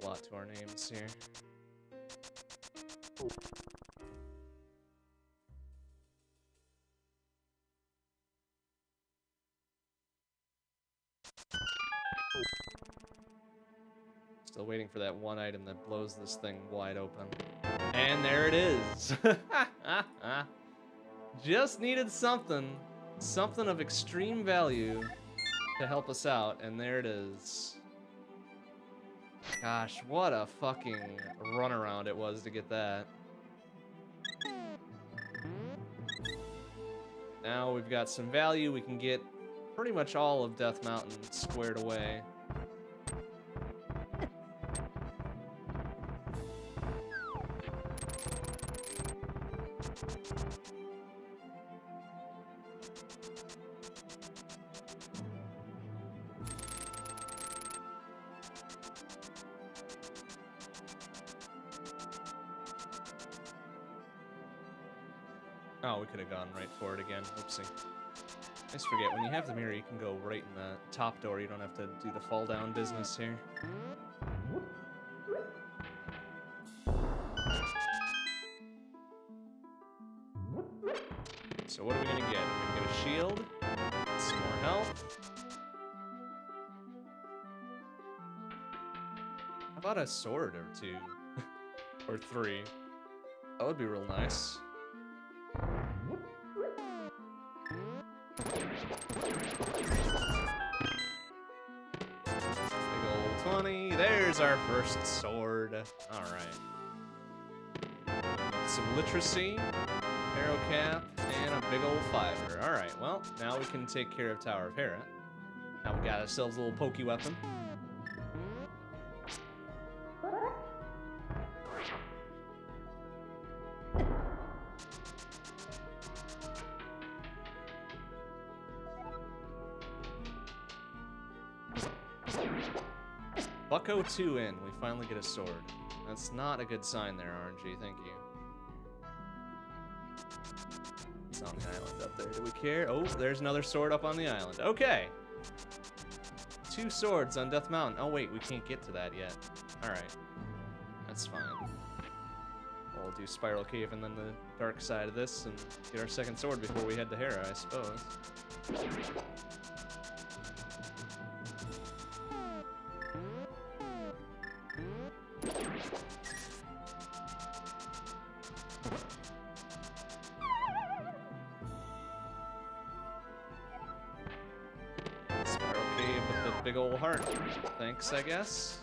Lot to our names here. Still waiting for that one item that blows this thing wide open. And there it is. Just needed something, something of extreme value to help us out, and there it is. Gosh, what a fucking runaround it was to get that. Now we've got some value, we can get pretty much all of Death Mountain squared away. Oh, we could have gone right for it again. Oopsie. I just forget, when you have the mirror, you can go right in the top door. You don't have to do the fall down business here. So what are we gonna get? We're gonna get a shield, some more health. How about a sword or two? or three? That would be real nice. 20. There's our first sword. Alright. Some literacy, arrow cap, and a big old fiver. Alright, well, now we can take care of Tower of Hera. Now we got ourselves a little pokey weapon. Bucko 2 in. We finally get a sword. That's not a good sign there, RNG. Thank you. It's on the island up there. Do we care? Oh, there's another sword up on the island. Okay. Two swords on Death Mountain. Oh, wait. We can't get to that yet. Alright. That's fine. We'll do Spiral Cave and then the dark side of this and get our second sword before we head to Hera, I suppose. I guess.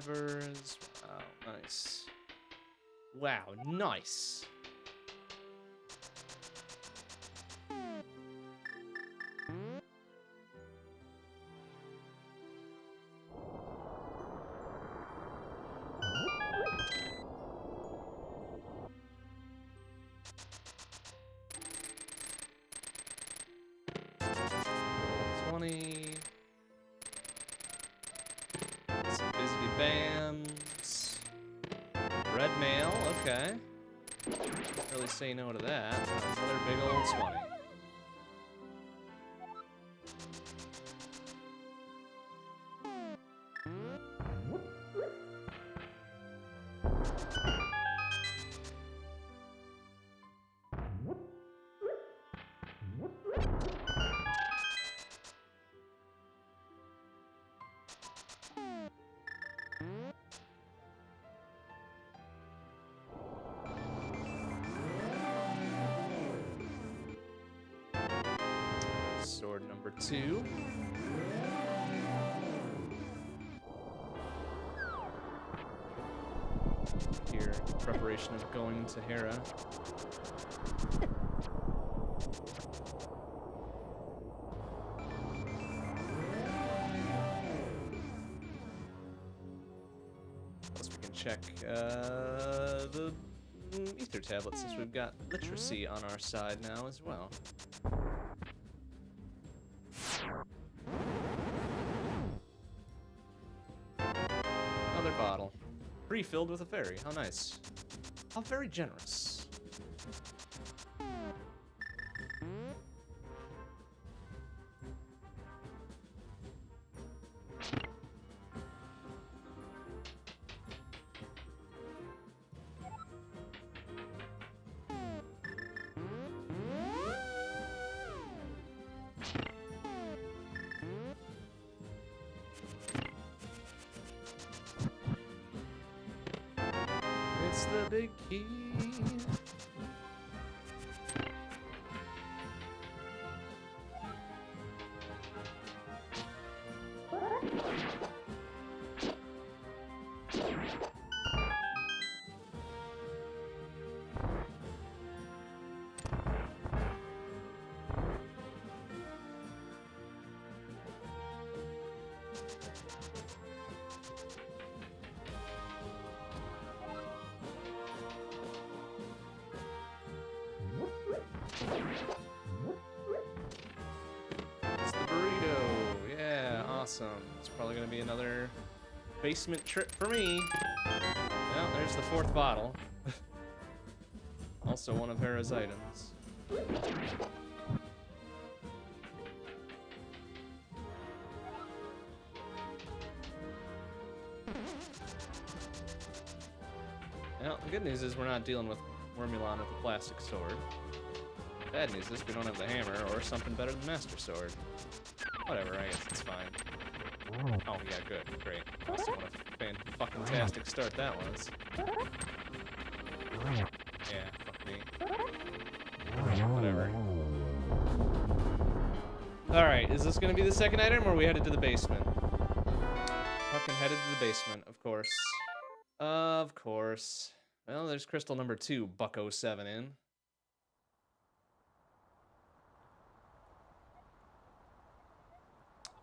Fivers. Wow, oh, nice. Wow, nice. Two. Here, preparation of going to Hera. Plus we can check uh, the ether tablet since we've got literacy on our side now as well. Refilled with a fairy. How nice. How very generous. It's the burrito. Yeah, awesome. It's probably gonna be another basement trip for me. Well, there's the fourth bottle. also one of Hera's items. Not dealing with Wormulon with a plastic sword. Bad news is we don't have the hammer or something better than Master Sword. Whatever, I guess it's fine. Oh yeah, good, great. Also, what a fan fucking tastic start that was. Yeah, fuck me. Whatever. Alright, is this gonna be the second item or are we headed to the basement? Fucking headed to the basement, of course. Of course. Well, there's crystal number two, Bucko 7 in.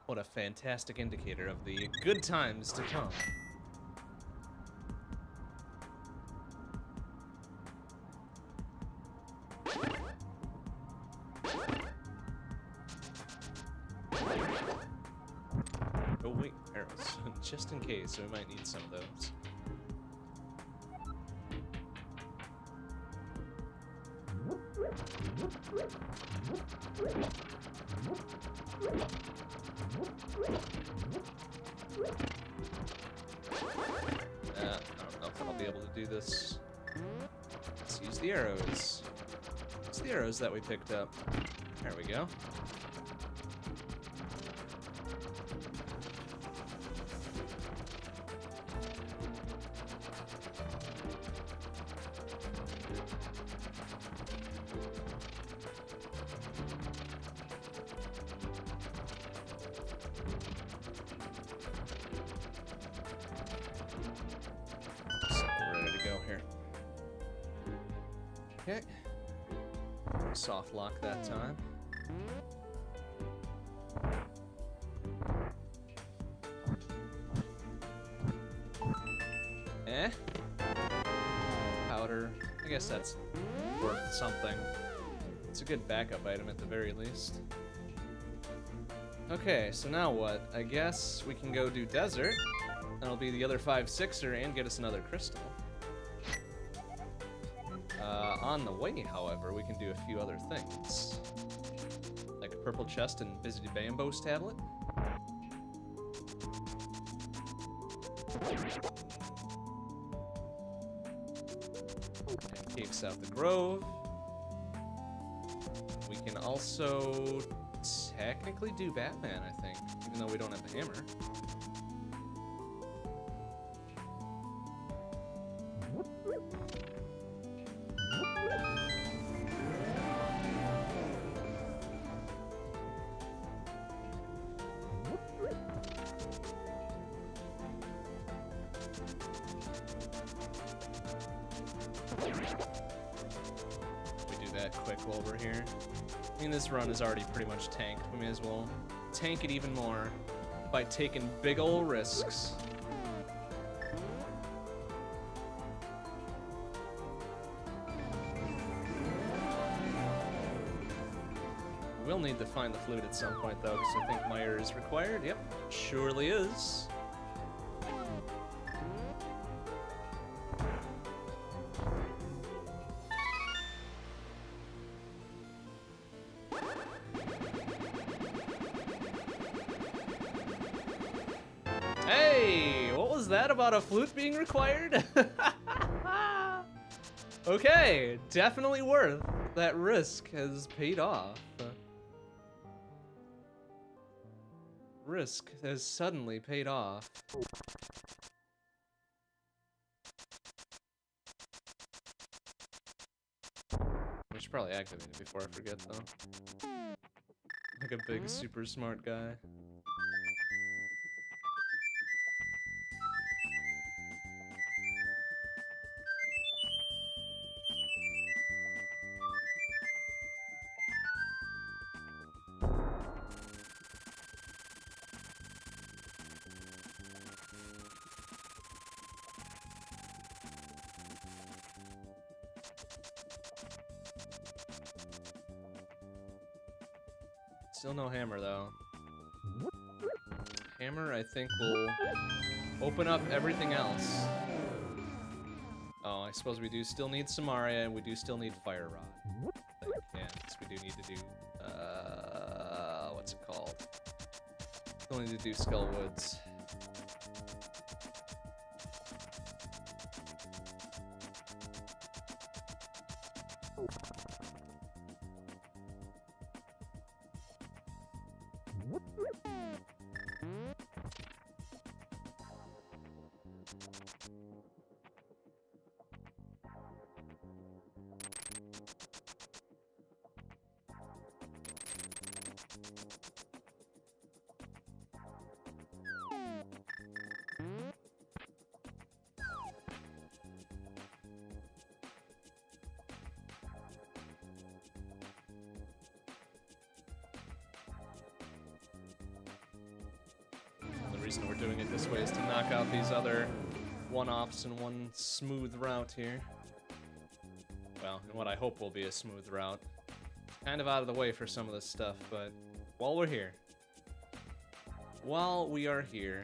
What a fantastic indicator of the good times to come. Picked up. There we go. So ready to go here. Okay. Soft lock that time. Eh? Powder. I guess that's worth something. It's a good backup item at the very least. Okay, so now what? I guess we can go do desert. That'll be the other 5-6er and get us another crystal. On the way, however, we can do a few other things. Like a purple chest and Busy Bombos tablet. Cape out the Grove. We can also technically do Batman, I think, even though we don't have the hammer. Is already pretty much tanked. We may as well tank it even more by taking big ol' risks. We will need to find the flute at some point, though, because I think Mire is required. Yep, surely is. Flute being required? okay, definitely worth that risk has paid off. Risk has suddenly paid off. I should probably activate it before I forget, though. Like a big, super smart guy. Think, will open up everything else. Oh, I suppose we do still need Somaria, and we do still need Fire Rod. We do need to do, uh, what's it called? Still need to do Skull Woods. Smooth route here. Well, in what I hope will be a smooth route. Kind of out of the way for some of this stuff, but while we're here. While we are here.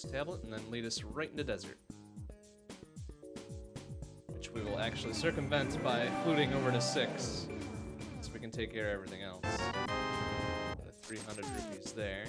Bombos tablet, and then lead us right into desert. Which we will actually circumvent by fluting over to six, so we can take care of everything else. The 300 rupees there.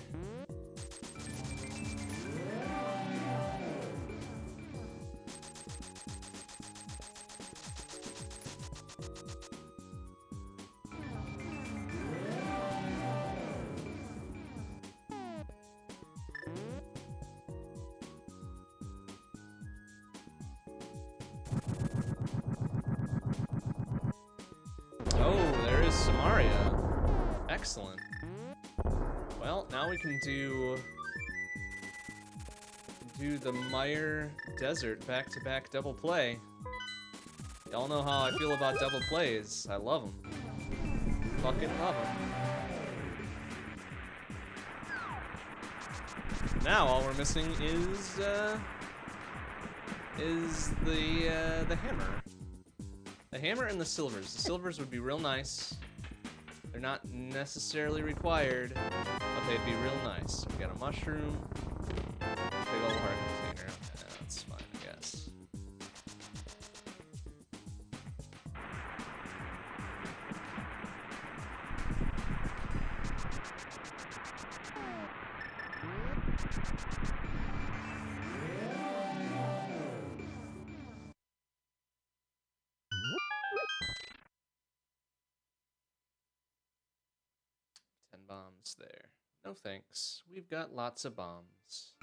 Desert back-to-back double play. Y'all know how I feel about double plays. I love them. Fucking love them. Now all we're missing is uh, is the uh, the hammer. The hammer and the silvers. The silvers would be real nice. They're not necessarily required, but they'd be real nice. We got a mushroom, No thanks. We've got lots of bombs.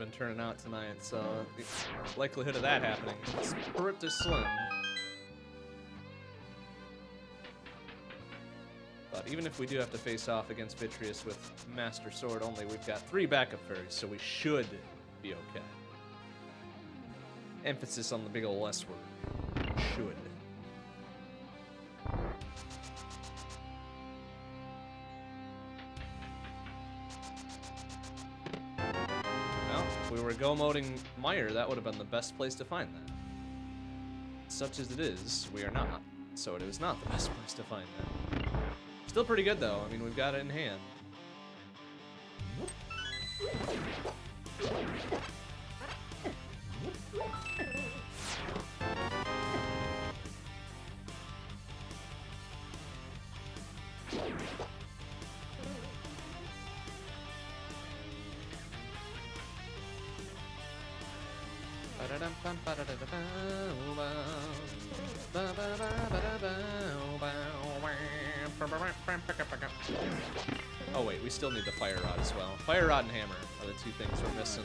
Been turning out tonight, so the likelihood of that happening is pretty slim. But even if we do have to face off against Vitreous with Master Sword only, we've got three backup fairies, so we should be okay. Emphasis on the big ol' S word. Should. Go moding Mire, that would have been the best place to find that. Such as it is, we are not, so it is not the best place to find that. Still pretty good though, I mean, we've got it in hand. The fire rod as well. Fire rod and hammer are the two things we're missing.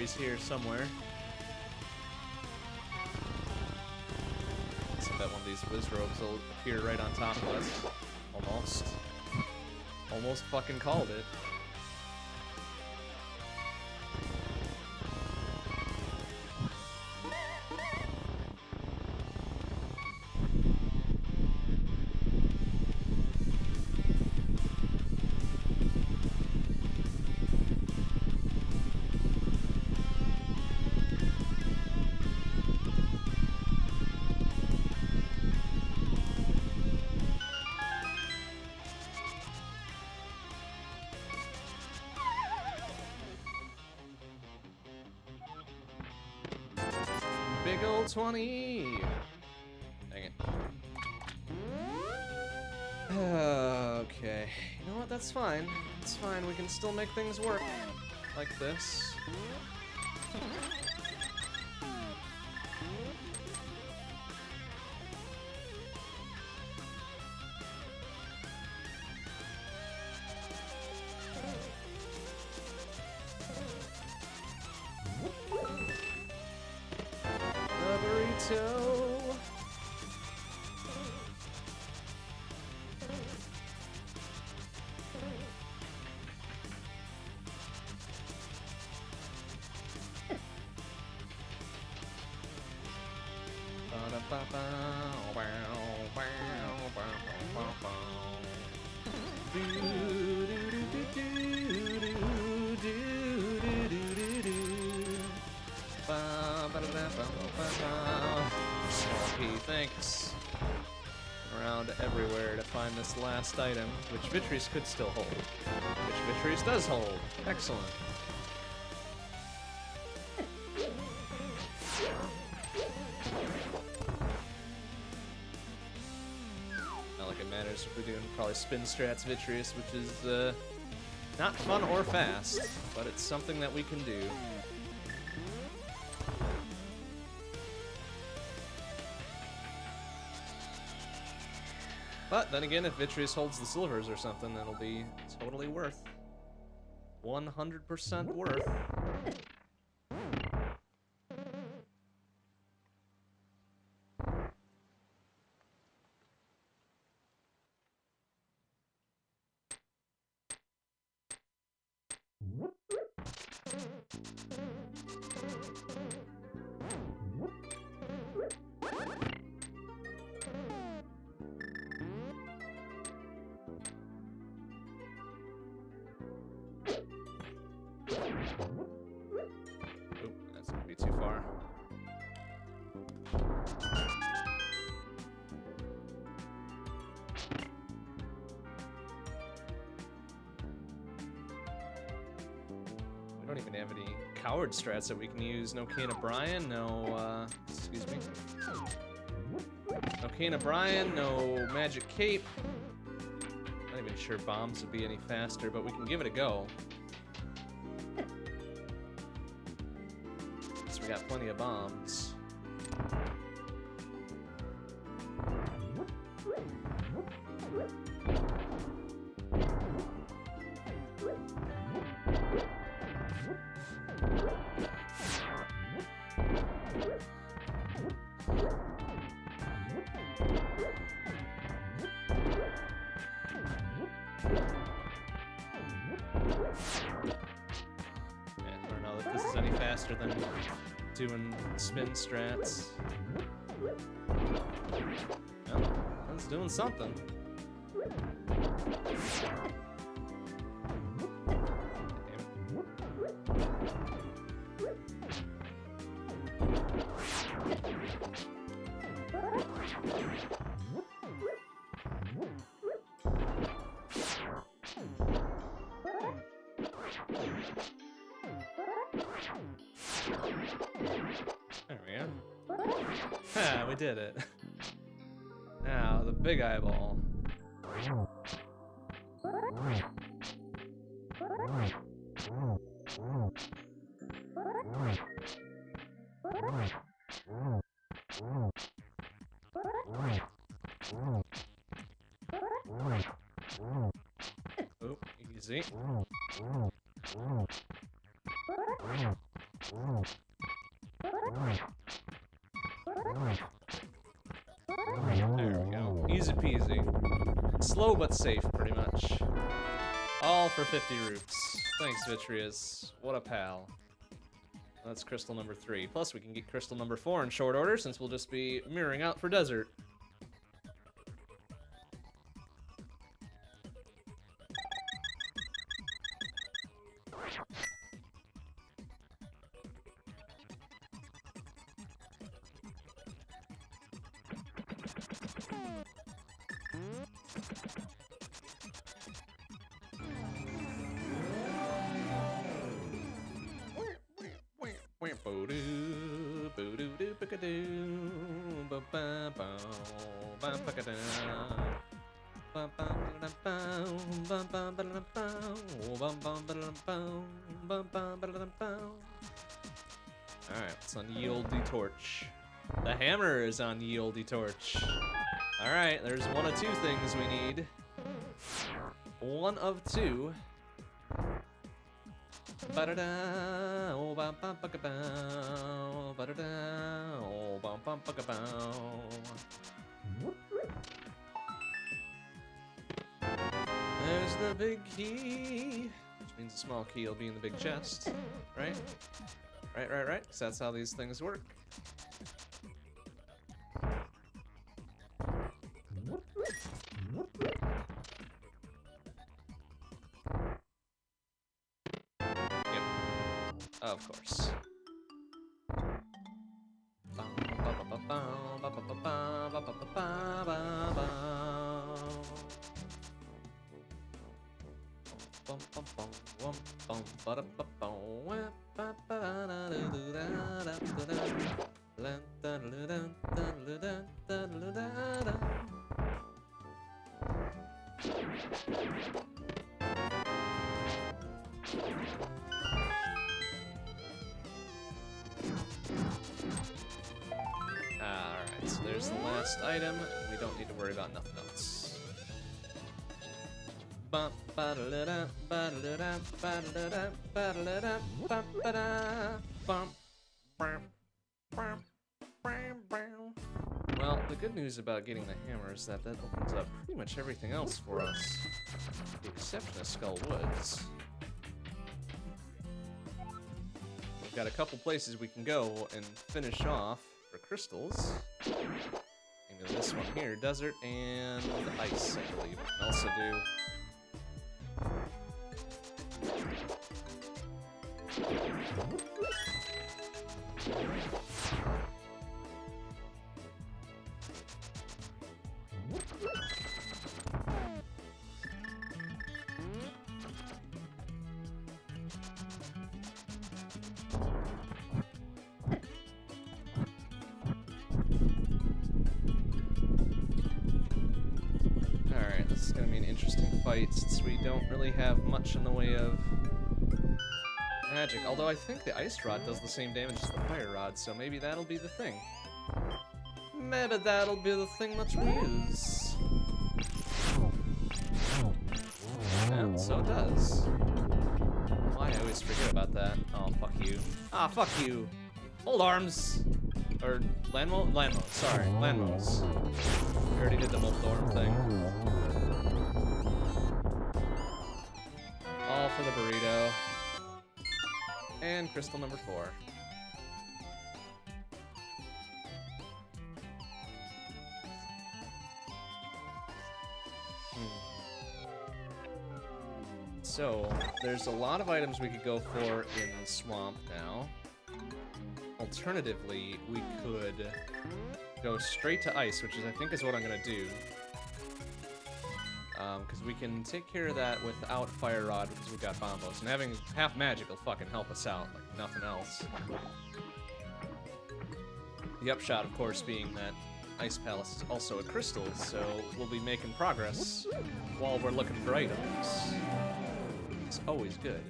Fairies here somewhere. So that one of these Wizrobes will appear right on top of us. Almost. Almost fucking called it. 20! Dang it. okay. You know what? That's fine. It's fine. We can still make things work. Like this. Last item, which Vitreous could still hold. Which Vitreous does hold. Excellent. Not like it matters if we're doing probably spin strats Vitreous, which is uh, not fun or fast, but it's something that we can do. Then again, if Vitreous holds the silvers or something, it'll be totally worth. 100% worth. Strats that we can use. No Cane of Byrna, no, uh, excuse me. No Cane of Byrna, no Magic Cape. Not even sure bombs would be any faster, but we can give it a go. So we got plenty of bombs. Strats. Oh, well, that's doing something. Ha, we did it. Now, the big eyeball. Safe, pretty much. All for 50 roops. Thanks, Vitreous. What a pal. That's crystal number three. Plus, we can get crystal number four in short order, since we'll just be mirroring out for desert. Torch. Alright, there's one of two things we need. One of two. Oh, oh, There's the big key, which means the small key will be in the big chest, right? Right, right, right, because that's how these things work. Yep. Of course. Well, the good news about getting the hammer is that that opens up pretty much everything else for us, the exception of Skull Woods. We've got a couple places we can go and finish off for crystals. Maybe this one here, desert and ice, I believe. Also do. Magic. Although I think the ice rod does the same damage as the fire rod, so maybe that'll be the thing. Maybe that'll be the thing that we use. And so it does. Why I always forget about that. Oh, fuck you. Ah, fuck you. Hold arms. Or landmo? Landmo, sorry. Landmos. We already did the arm thing. Crystal number four. Hmm. So, there's a lot of items we could go for in swamp now. Alternatively, we could go straight to ice, which is I think is what I'm gonna do. Um, because we can take care of that without Fire Rod because we've got Bombos. And having half magic will fucking help us out like nothing else. The upshot, of course, being that Ice Palace is also a crystal, so we'll be making progress while we're looking for items. It's always good.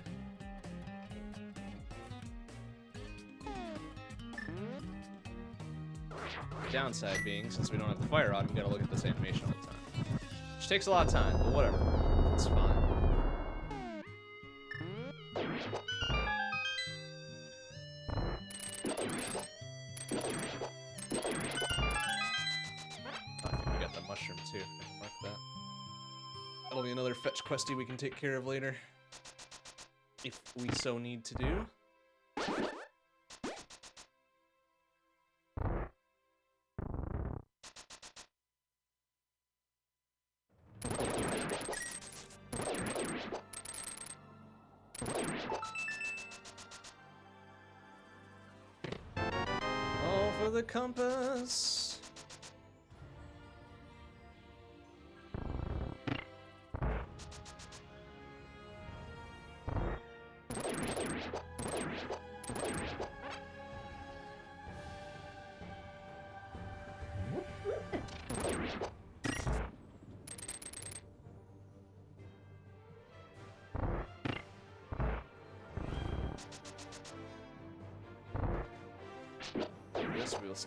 Downside being, since we don't have the fire rod, we gotta look at this animation all the time. Takes a lot of time, but whatever. It's fine. I we got the mushroom too. Mark that. That'll be another fetch questy we can take care of later. If we so need to do.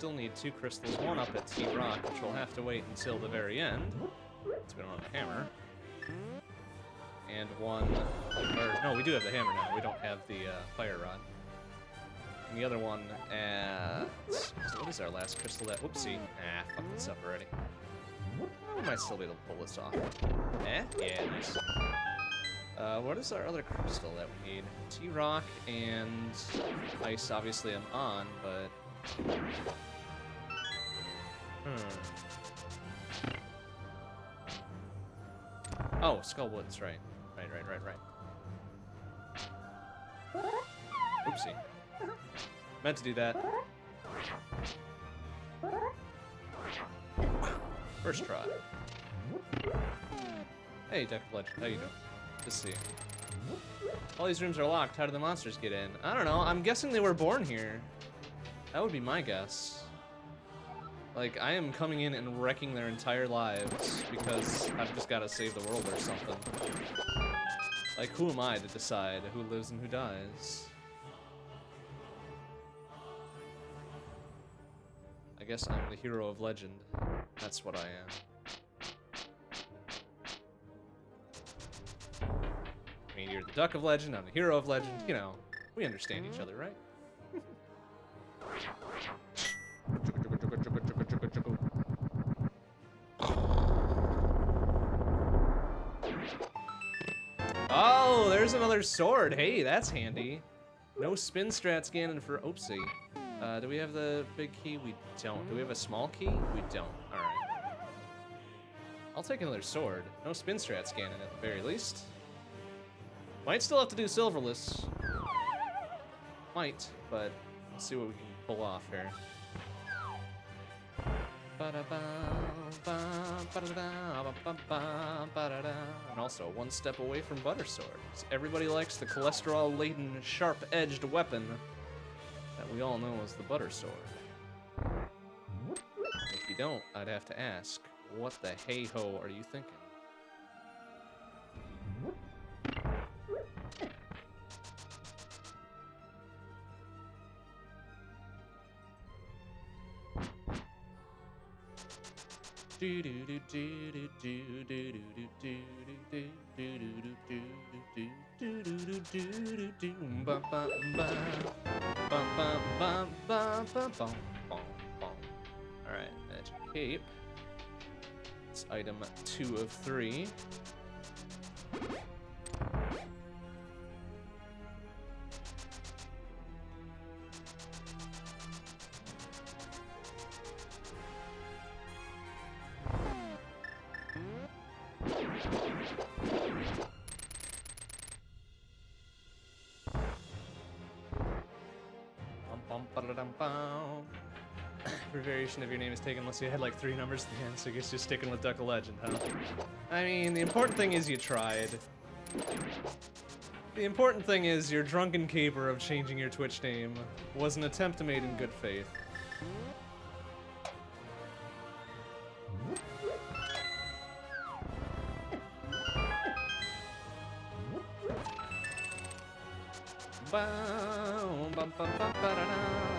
Still need two crystals, one up at T-Rock, which we'll have to wait until the very end, we don't have a hammer. And one, or no, we do have the hammer now, we don't have the uh, fire rod. And the other one at, so what is our last crystal that, whoopsie, ah, fuck this up already. We might still be able to pull this off. Eh? Yeah, nice. Uh, what is our other crystal that we need? T-Rock and Ice, obviously I'm on, but Hmm. Oh, Skull Woods, right. Right, right, right, right. Oopsie. Meant to do that. First try. Hey, Deck of Legend, how you doing? To see. All these rooms are locked. How do the monsters get in? I don't know. I'm guessing they were born here. That would be my guess. Like, I am coming in and wrecking their entire lives because I've just got to save the world or something. Like, who am I to decide who lives and who dies? I guess I'm the hero of legend. That's what I am. I mean, you're the duck of legend, I'm the hero of legend. You know, we understand each other, right? there's another sword. Hey, that's handy. No spin strat scanning for Oopsie. Uh, do we have the big key? We don't. Do we have a small key? We don't. All right. I'll take another sword. No spin strat scanning at the very least. Might still have to do silverless. Might, but let's see what we can pull off here. And also one step away from Butter Sword. Everybody likes the cholesterol-laden, sharp-edged weapon that we all know as the Butter Sword. If you don't, I'd have to ask, what the hey-ho are you thinking? Alright, magic cape. It's item two of three. Taken unless you had like three numbers at the end, so I guess you're sticking with Duck of Legend, huh? I mean, the important thing is you tried. The important thing is your drunken caper of changing your Twitch name was an attempt made in good faith.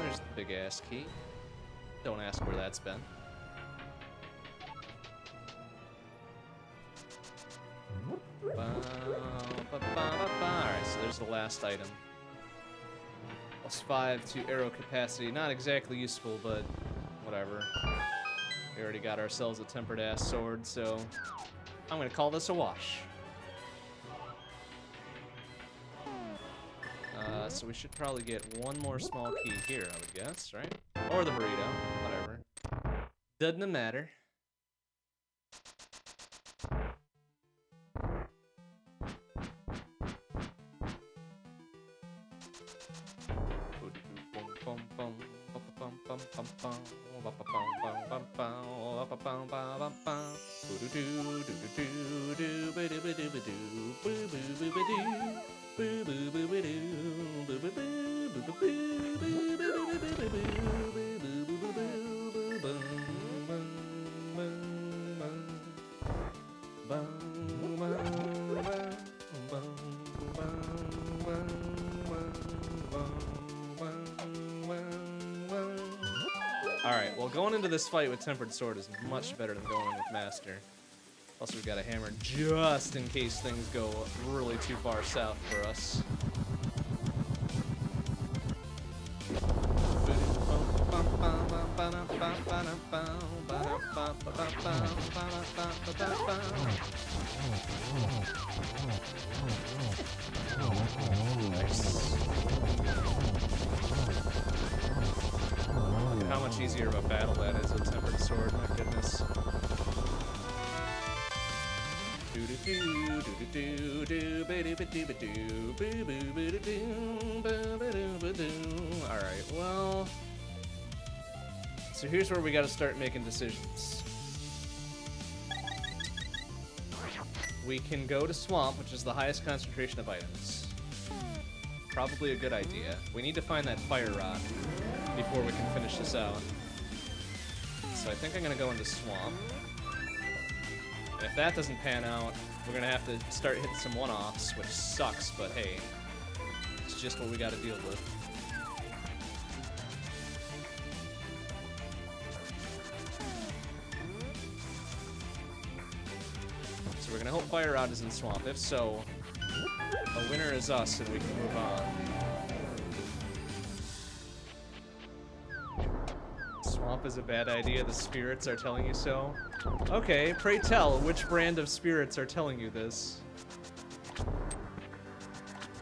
There's the big ass key. Don't ask where that's been. Alright, so there's the last item. Plus 5 to arrow capacity. Not exactly useful, but whatever. We already got ourselves a tempered ass sword, so I'm gonna call this a wash. Uh, so we should probably get one more small key here, I would guess, right? Or the burrito. Doesn't matter. Going into this fight with Tempered Sword is much better than going in with Master. Plus we've got a hammer just in case things go really too far south for us. Nice. How much easier of a battle that is with Tempered Sword, my goodness. Alright, well... So here's where we gotta start making decisions. We can go to Swamp, which is the highest concentration of items. Probably a good idea. We need to find that fire rod before we can finish this out. So I think I'm gonna go into Swamp. And if that doesn't pan out, we're gonna have to start hitting some one-offs, which sucks, but hey, it's just what we gotta deal with. So we're gonna hope Fire Rod is in Swamp. If so, A winner is us, and we can move on. Swamp is a bad idea, the spirits are telling you so. Okay, pray tell, which brand of spirits are telling you this?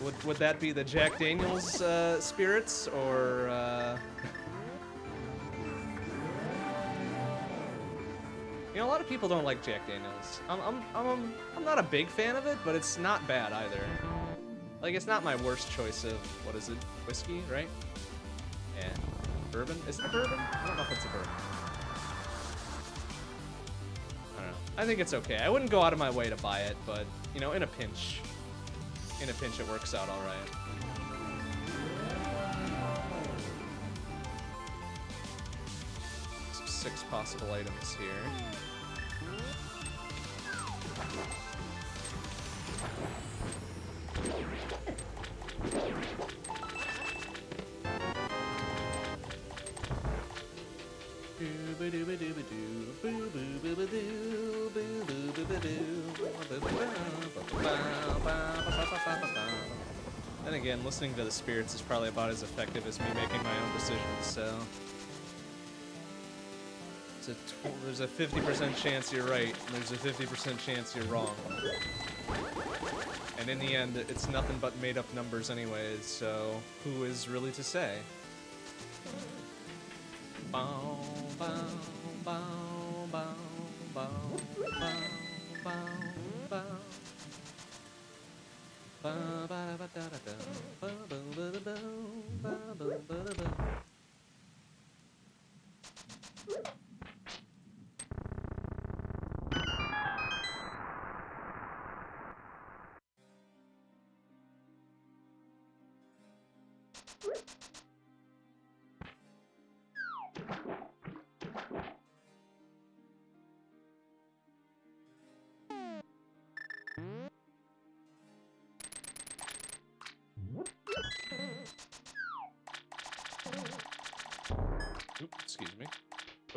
Would, would that be the Jack Daniels uh, spirits, or... Uh... You know, a lot of people don't like Jack Daniels. I'm, I'm, I'm, I'm not a big fan of it, but it's not bad either. Like, it's not my worst choice of, what is it, whiskey, right? Yeah. Bourbon? Is bourbon? I don't know if it's a bourbon. I don't know. I think it's okay. I wouldn't go out of my way to buy it, but, you know, in a pinch. In a pinch, it works out alright. Six possible items here. Then again, listening to the spirits is probably about as effective as me making my own decisions, so... A there's a 50% chance you're right, and there's a 50% chance you're wrong. And in the end, it's nothing but made up numbers anyways, so who is really to say? Bow, bow, bow,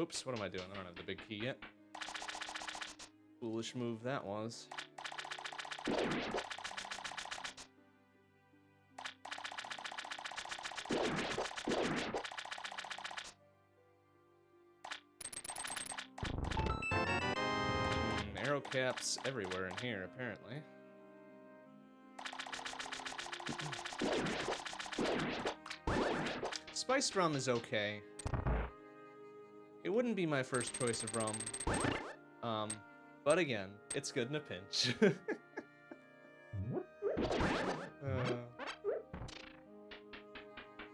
Oops, what am I doing? I don't have the big key yet. Foolish move that was. Mm, arrow caps everywhere in here, apparently. Spiced rum is okay. Wouldn't be my first choice of rum. Um, but again, it's good in a pinch. Uh,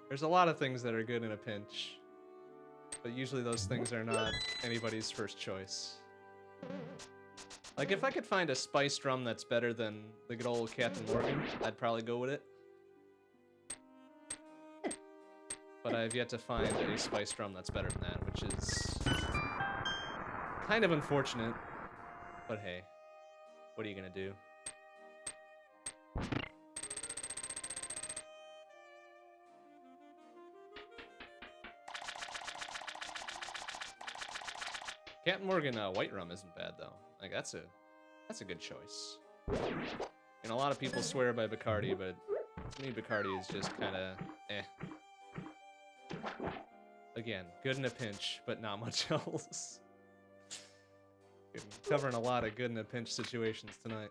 there's a lot of things that are good in a pinch. But usually those things are not anybody's first choice. Like, if I could find a spiced rum that's better than the good old Captain Morgan, I'd probably go with it. But I've yet to find a spice drum that's better than that, which is kind of unfortunate. But hey, what are you gonna do? Captain Morgan uh, white rum isn't bad though. Like that's a that's a good choice. And a lot of people swear by Bacardi, but to me Bacardi is just kind of eh. Again, good in a pinch, but not much else. Covering a lot of good in a pinch situations tonight.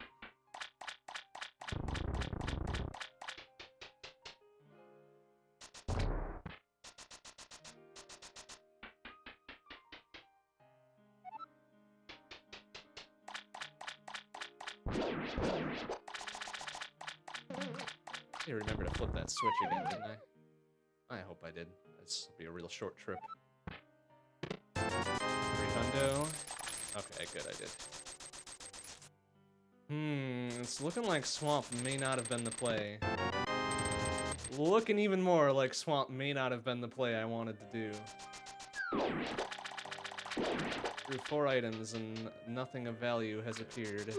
Short trip. Okay, good, I did. Hmm, it's looking like Swamp may not have been the play. Looking even more like Swamp may not have been the play I wanted to do. Through four items and nothing of value has appeared.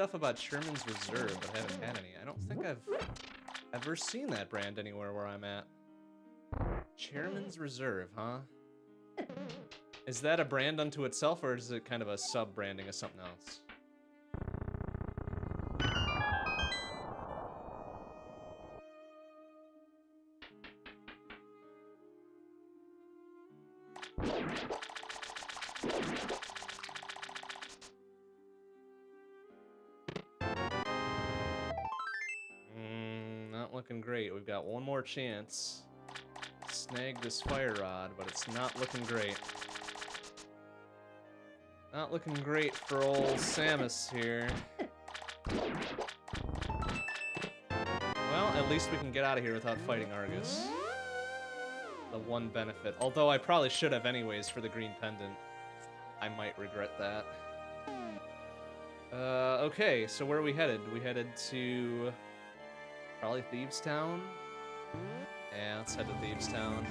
Stuff about Chairman's Reserve, but I haven't had any. I don't think I've ever seen that brand anywhere where I'm at. Chairman's Reserve, huh? Is that a brand unto itself, or is it kind of a sub-branding of something else? Chance. Snag this fire rod, but it's not looking great. Not looking great for old Samus here. Well, at least we can get out of here without fighting Arrghus. The one benefit. Although I probably should have anyways for the green pendant. I might regret that. Uh, okay, so where are we headed? We headed to... Probably Thieves Town? Yeah, let's head to Thieves Town.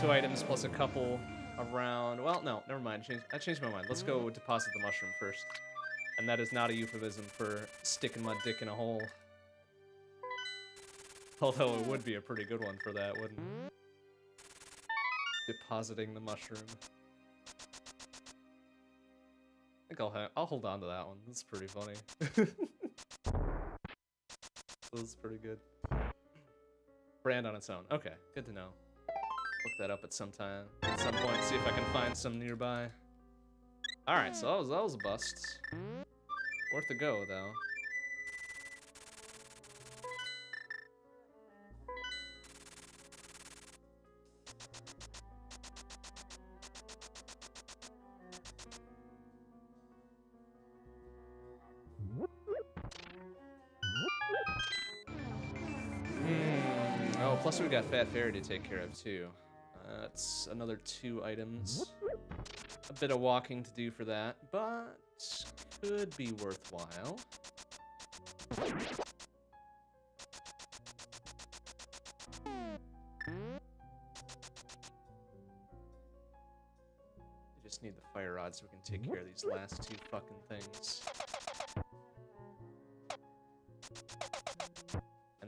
Two items plus a couple around... Well, no, never mind. Change, I changed my mind. Let's go deposit the mushroom first. And that is not a euphemism for sticking my dick in a hole. Although it would be a pretty good one for that, wouldn't it? Depositing the mushroom. I think I'll, I'll hold on to that one. That's pretty funny. This is pretty good. Brand on its own. Okay, good to know. Look that up at some time, at some point, see if I can find some nearby. Alright, so that was, that was a bust. Worth a go, though. We got Fat Fairy to take care of too. Uh, that's another two items. A bit of walking to do for that, but could be worthwhile. We just need the fire rod so we can take care of these last two fucking things.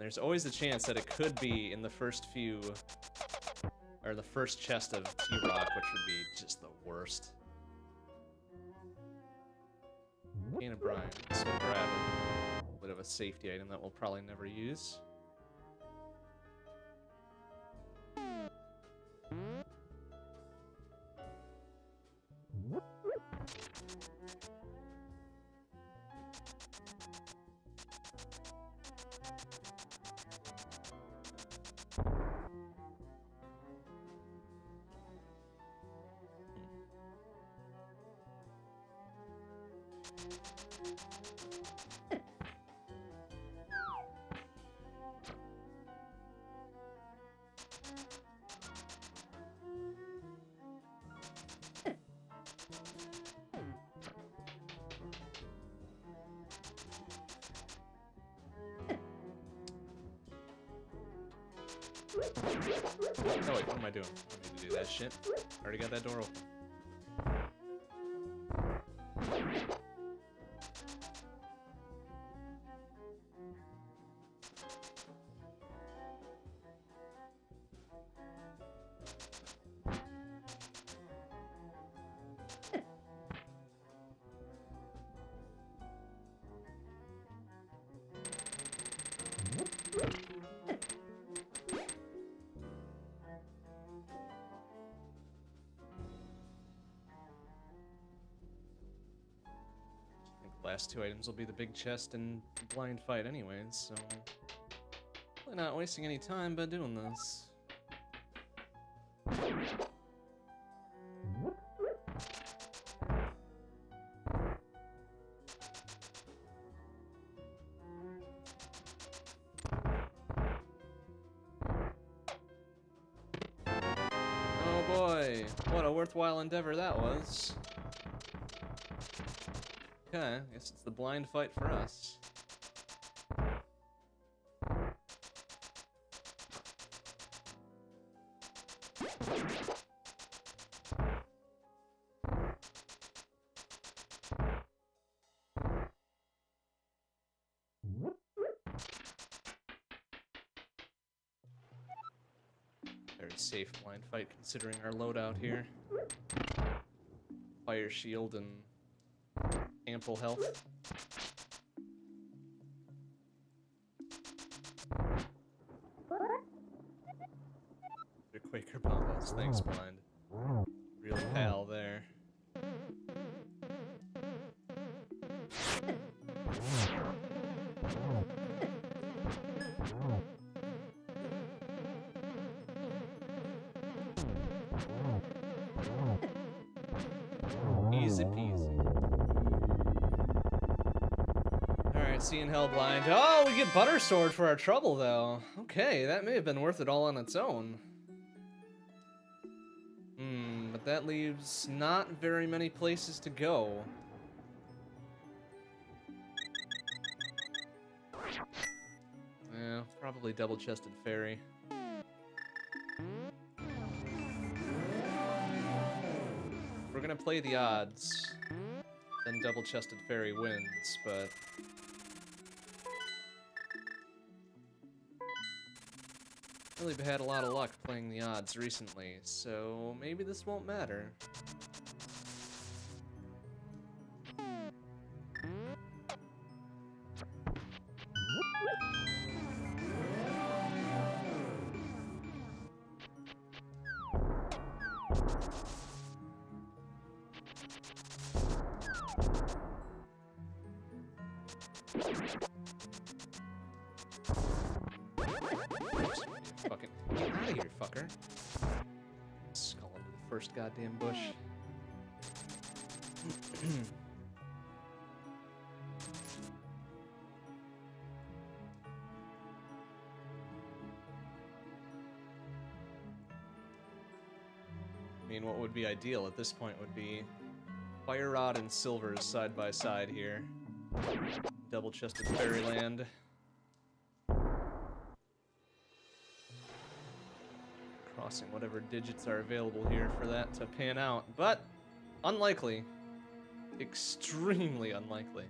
And there's always a chance that it could be in the first few, or the first chest of T-Rock, which would be just the worst. Cane of Byrna, so grab. A bit of a safety item that we'll probably never use. Oh wait, what am I doing? I need to do that shit. Already got that door open. Last two items will be the big chest and blind fight anyways, so... Probably not wasting any time by doing this. Oh boy, what a worthwhile endeavor that was guess it's the blind fight for us. Very safe blind fight considering our loadout here. Fire shield and ample health. The Quaker bombos, thanks oh. blind. Hellblind. Oh, we get Butter Sword for our trouble, though. Okay, that may have been worth it all on its own. Hmm, but that leaves not very many places to go. Yeah, probably double-chested fairy. We're gonna play the odds, then double-chested fairy wins, but... I've really had a lot of luck playing the odds recently, so maybe this won't matter. Ideal at this point would be Fire Rod and Silvers side by side here. Double chested Fairyland. Crossing whatever digits are available here for that to pan out, but unlikely. Extremely unlikely.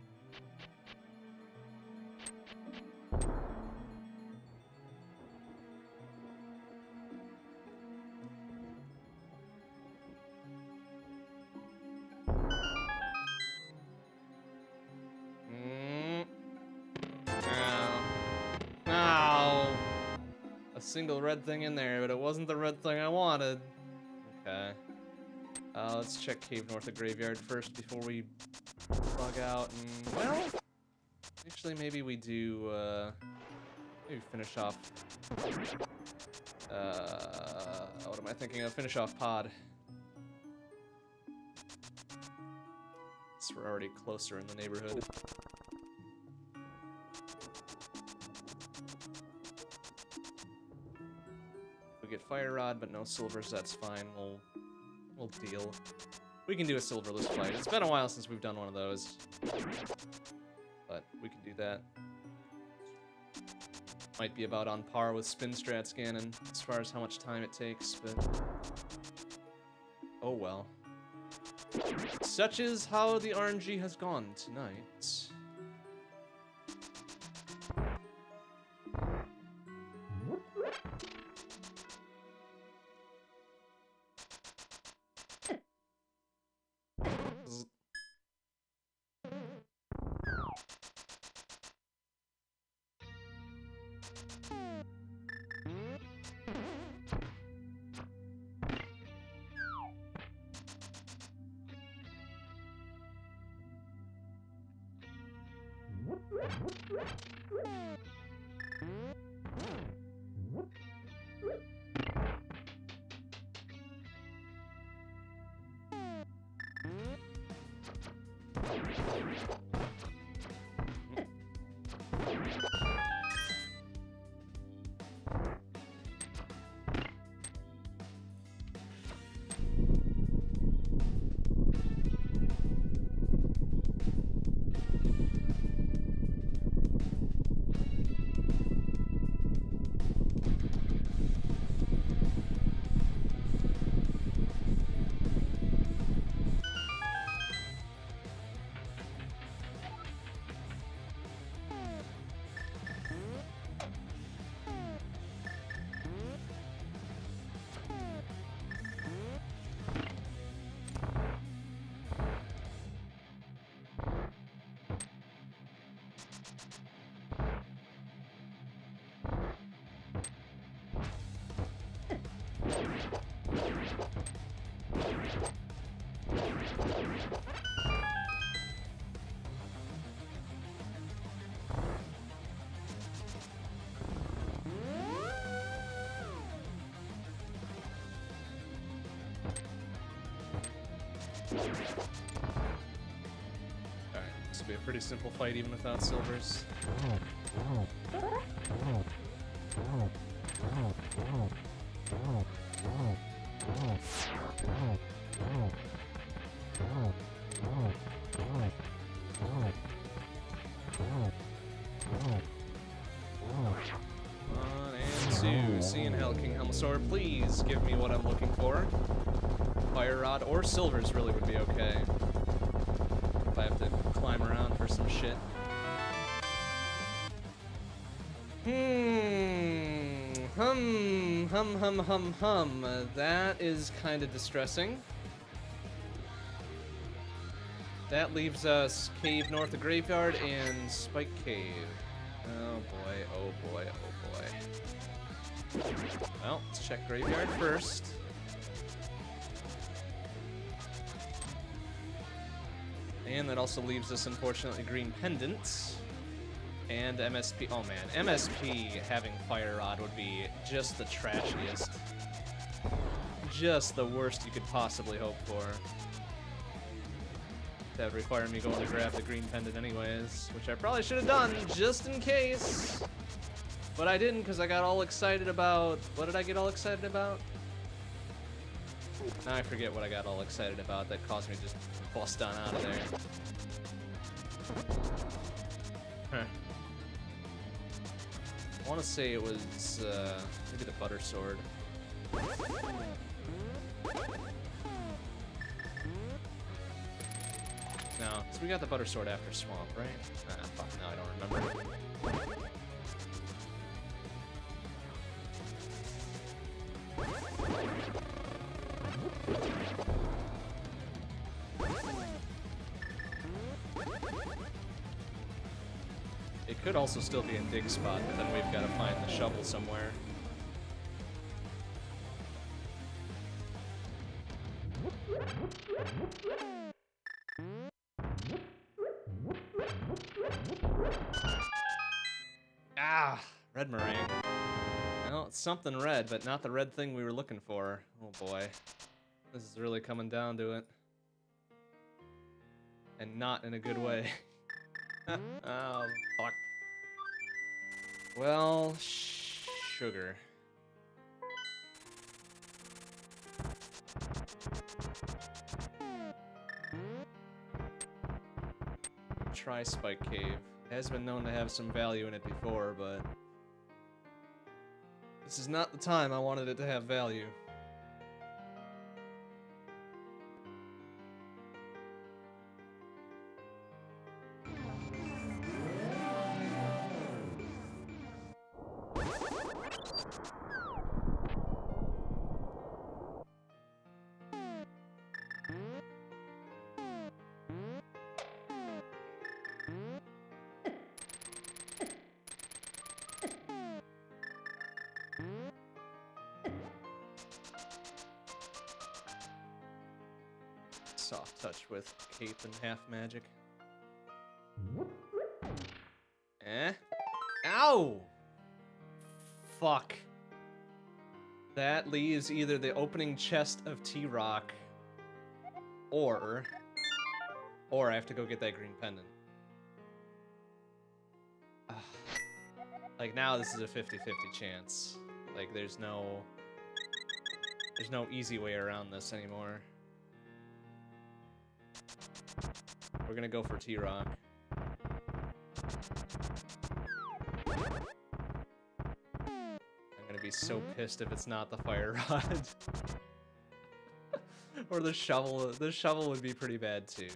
Single red thing in there, but it wasn't the red thing I wanted. Okay. Uh, let's check Cave North of Graveyard first before we bug out. And, well, actually, maybe we do, uh, maybe finish off. Uh, what am I thinking of? Finish off Pod. So we're already closer in the neighborhood. Fire Rod, but no silvers, that's fine. We'll we'll deal. We can do a silverless fight. It's been a while since we've done one of those. But we can do that. Might be about on par with Spin Strats Ganon as far as how much time it takes, but... Oh well. Such is how the RNG has gone tonight. Pretty simple fight even without silvers. One and two. Seeing Hell King Helmasaur, please give me what I'm looking for. Fire Rod or Silvers really would be okay. Some shit. Hmm. Hum. Hum, hum, hum, hum. That is kind of distressing. That leaves us Cave North of Graveyard and Spike Cave. Oh boy, oh boy, oh boy. Well, let's check Graveyard first. Also leaves us, unfortunately, Green Pendants. And MSP. Oh man, MSP having Fire Rod would be just the trashiest. Just the worst you could possibly hope for. That would require me going to grab the green pendant anyways, which I probably should have done just in case. But I didn't because I got all excited about. What did I get all excited about? Now I forget what I got all excited about that caused me to just bust on out of there. Huh. I want to say it was uh, maybe the butter sword. No, so we got the butter sword after swamp, right? Ah, fuck, no, I don't could also still be in dig spot, but then we've got to find the shovel somewhere. Ah, red meringue. Well, it's something red, but not the red thing we were looking for. Oh boy. This is really coming down to it. And not in a good way. oh, fuck. Well, sugar. Try Spike Cave. It has been known to have some value in it before, but... This is not the time I wanted it to have value. Magic. Eh? Ow! Fuck. That leaves either the opening chest of T-Rock or... Or I have to go get that green pendant. Ugh. Like, now this is a 50-50 chance. Like, there's no... There's no easy way around this anymore. We're gonna go for T-Rock. I'm gonna be so pissed if it's not the fire rod. or the shovel. The shovel would be pretty bad too.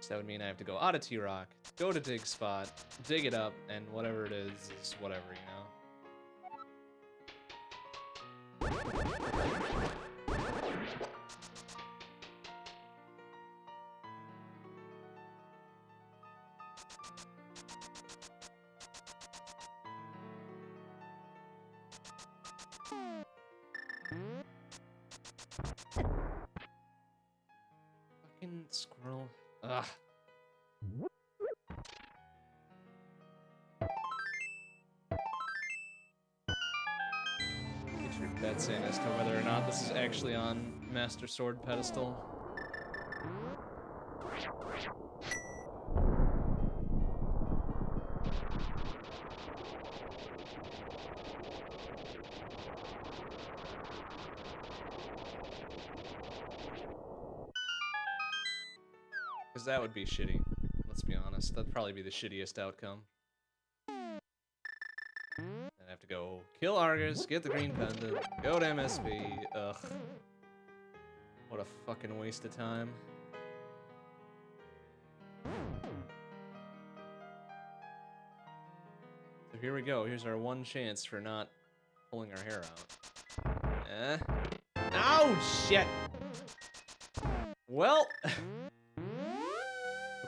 So that would mean I have to go out of T-Rock, go to dig spot, dig it up, and whatever it is, is whatever, you Master Sword pedestal. Because that would be shitty. Let's be honest. That'd probably be the shittiest outcome. I'd have to go kill Arrghus, get the green pendant, go to MSP. Ugh. Fucking waste of time. So here we go. Here's our one chance for not pulling our hair out. Eh? Oh, shit! Well,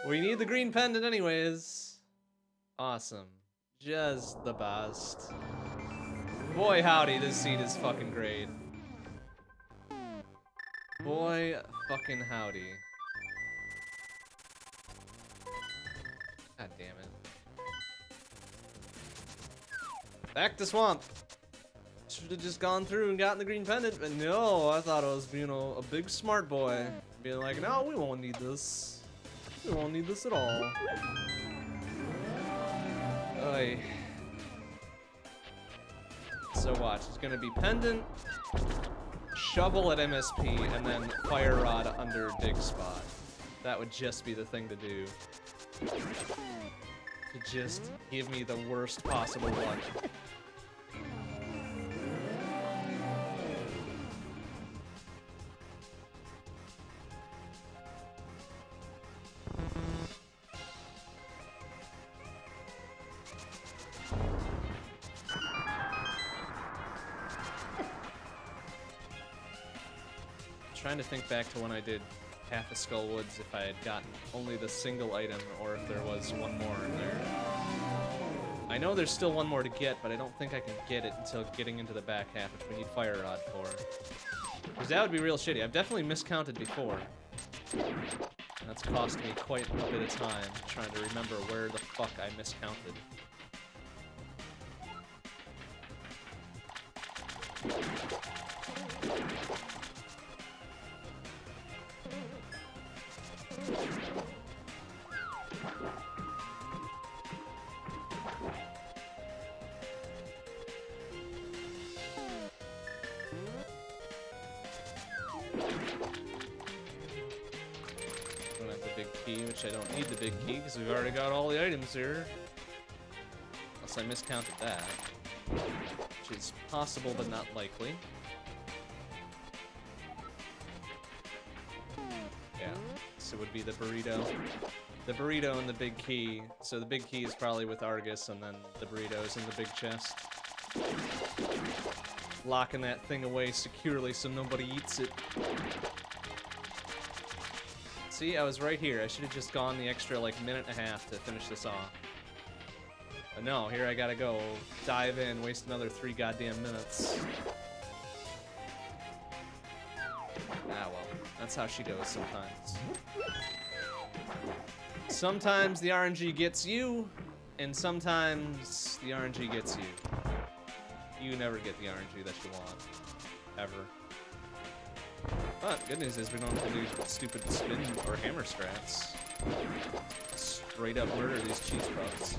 we need the green pendant anyways. Awesome. Just the best. Boy howdy, this seed is fucking great. Boy fucking howdy. God damn it. Back to swamp. Should have just gone through and gotten the green pendant, but no, I thought I was, you know, a big smart boy. Being like, no, we won't need this. We won't need this at all. Oy. So watch, it's gonna be pendant, shovel at MSP, and then fire rod under dig spot. That would just be the thing to do. To just give me the worst possible luck. Back to when I did half of Skull Woods if I had gotten only the single item or if there was one more in there. I know there's still one more to get, but I don't think I can get it until getting into the back half, which we need Fire Rod for. Because that would be real shitty. I've definitely miscounted before. And that's cost me quite a bit of time trying to remember where the fuck I miscounted. Here. Unless I miscounted that. Which is possible but not likely. Yeah, so it would be the burrito. The burrito and the big key. So the big key is probably with Arrghus, and then the burrito's in the big chest. Locking that thing away securely so nobody eats it. See, I was right here. I should have just gone the extra, like, minute and a half to finish this off. But no, here I gotta go. Dive in, waste another three goddamn minutes. Ah, well. That's how she goes sometimes. Sometimes the RNG gets you, and sometimes the RNG gets you. You never get the RNG that you want. Ever. But good news is we don't have to do stupid spin or hammer strats. Straight up murder these cheese puffs.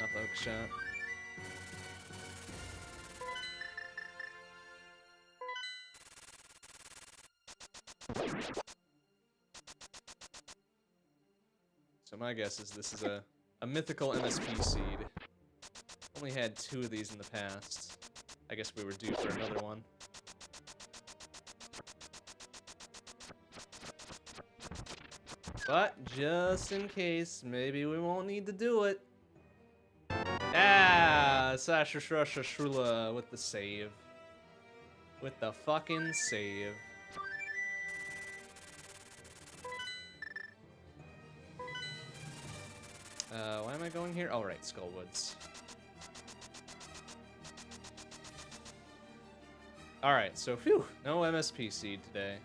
Not the hook shot. So my guess is this is a A mythical MSP seed. Only had two of these in the past. I guess we were due for another one. But just in case, maybe we won't need to do it. Ah, Sasha with the save. With the fucking save. Uh, why am I going here? Oh, right, Skullwoods. Alright, so phew, no MSP seed today.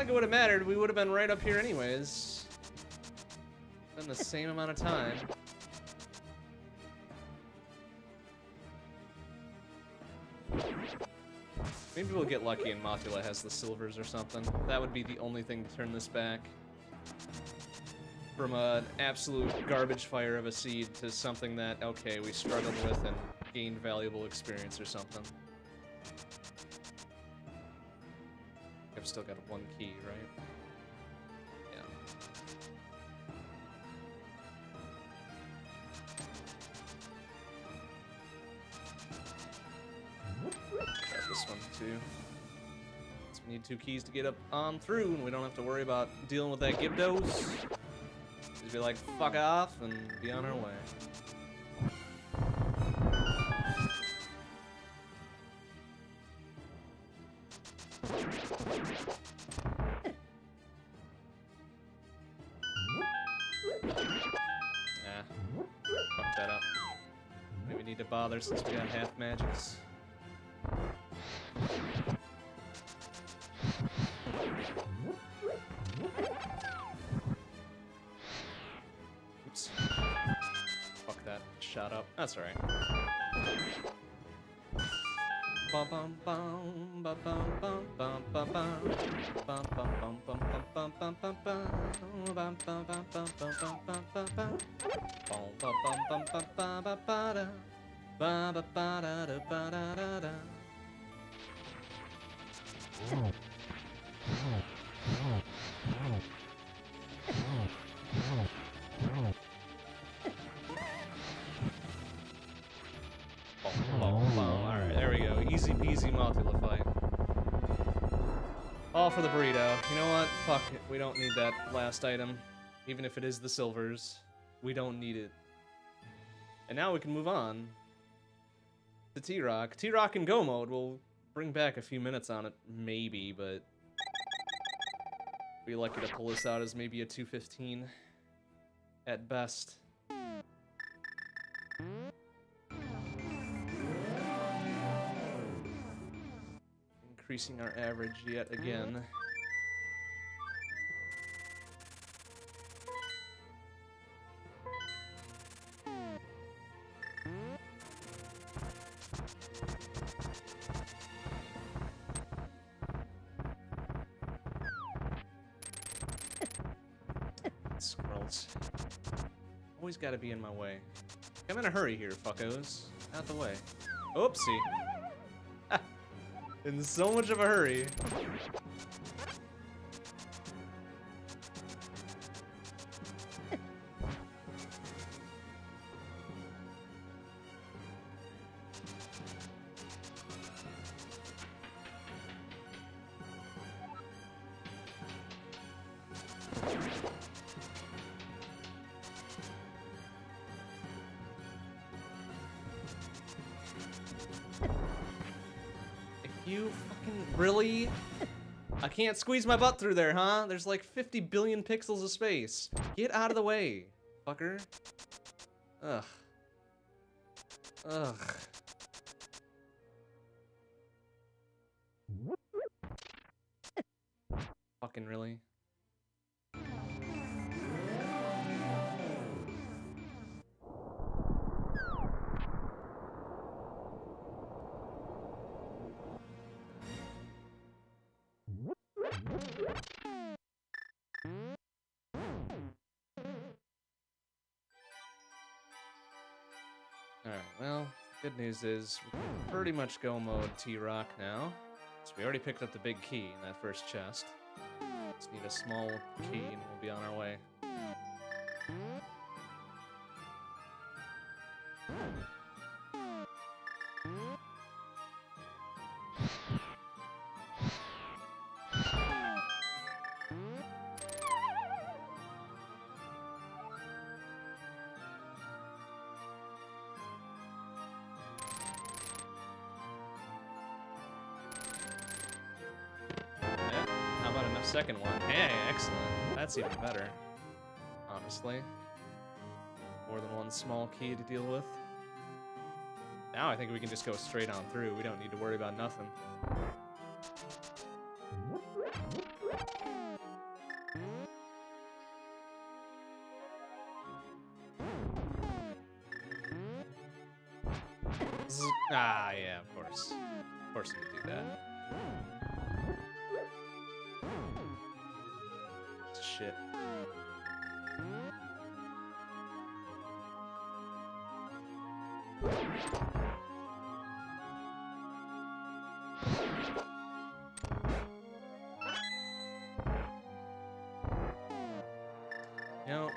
It would have mattered, we would have been right up here anyways. Been the same amount of time. Maybe we'll get lucky and Mothula has the silvers or something. That would be the only thing to turn this back. From an absolute garbage fire of a seed to something that, okay, we struggled with and gained valuable experience or something. I've still got one key, right? Yeah. This one too. So we need two keys to get up on through, and we don't have to worry about dealing with that Gibdos. Just be like, fuck off, and be on our way. Since we got half magics. Easy fight. All for the burrito. You know what? Fuck it. We don't need that last item. Even if it is the silvers. We don't need it. And now we can move on to T-Rock. T-Rock in Go mode will bring back a few minutes on it, maybe, but... Be lucky to pull this out as maybe a 215 at best. Increasing our average yet mm-hmm. again. Squirrels. Always gotta be in my way. I'm in a hurry here, fuckos. Out the way. Oopsie. In so much of a hurry. Can't squeeze my butt through there, huh? There's like 50 billion pixels of space. Get out of the way, fucker. Ugh. Ugh. News is pretty much go mode T-Rock now. So we already picked up the big key in that first chest. Just need a small key and we'll be on our way. Even better. Honestly. More than one small key to deal with. Now I think we can just go straight on through. We don't need to worry about nothing. Ah, yeah, of course. Of course you do that. Shit.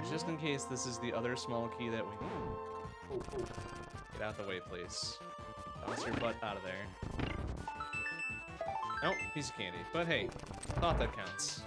Just in case this is the other small key that we need. Get out of the way, please. Bounce your butt out of there. Nope, piece of candy. But hey, thought that counts.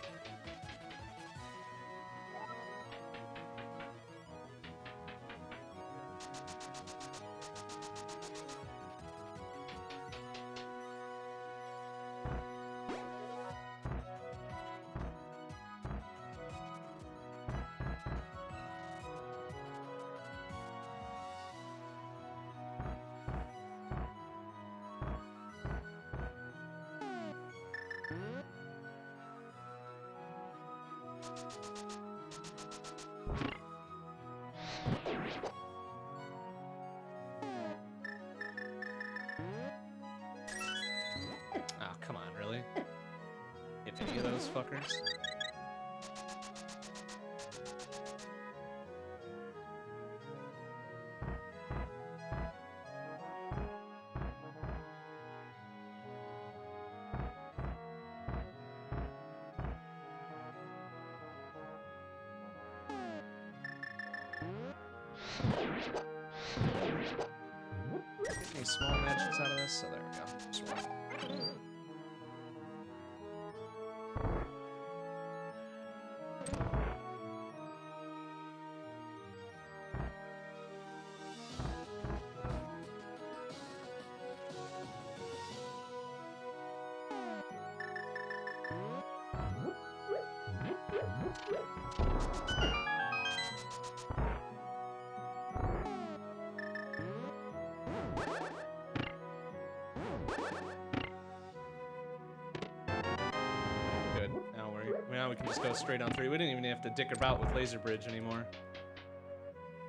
Straight on three. We didn't even have to dick about with Laser Bridge anymore.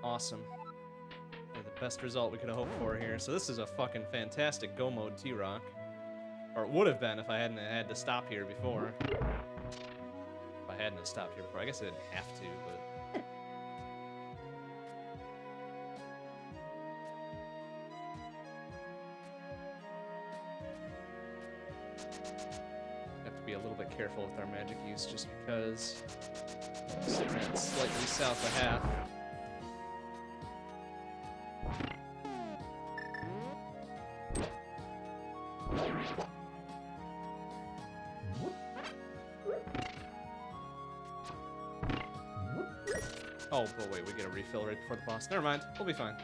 Awesome. The best result we could have hoped for here. So this is a fucking fantastic go mode T-Rock. Or it would have been if I hadn't had to stop here before. If I hadn't stopped here before. I guess I didn't have to, but... because at slightly south of half. Oh, but wait, we get a refill right before the boss. Never mind, we'll be fine.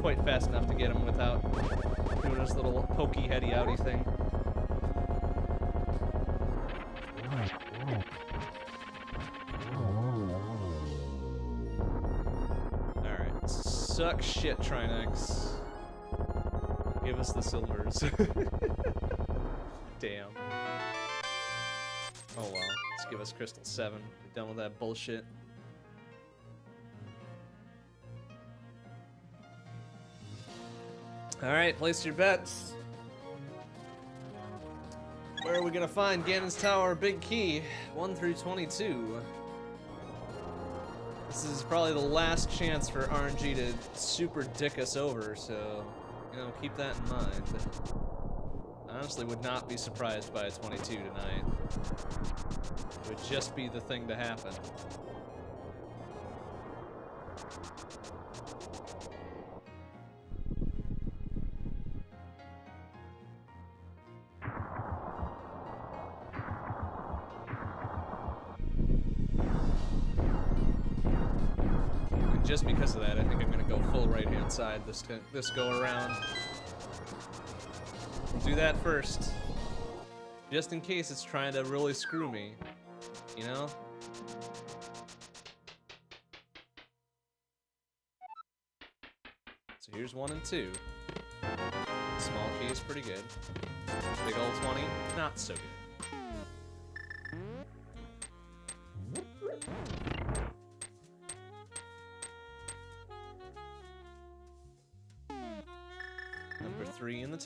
Quite fast enough to get him without doing his little pokey heady outy thing. Alright. Suck shit, Trinexx. Give us the silvers. Damn. Oh well. Let's give us Crystal 7. Be done with that bullshit. Alright, place your bets. Where are we gonna find Ganon's Tower Big Key? 1 through 22. This is probably the last chance for RNG to super dick us over, so, you know, keep that in mind. I honestly would not be surprised by a 22 tonight. It would just be the thing to happen. Just because of that, I think I'm gonna go full right hand side this this go around. Do that first. Just in case it's trying to really screw me. You know? So here's one and two. Small key is pretty good. Big old 20, not so good.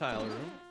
Tile room.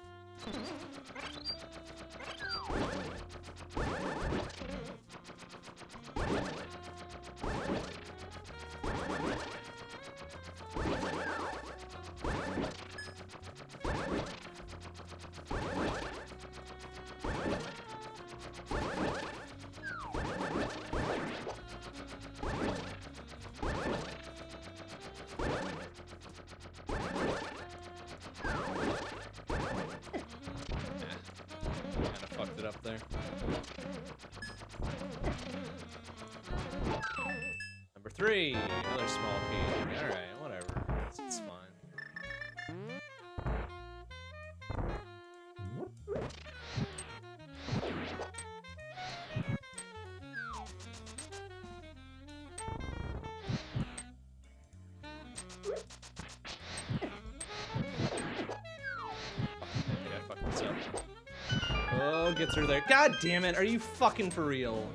Get through there. God damn it, are you fucking for real?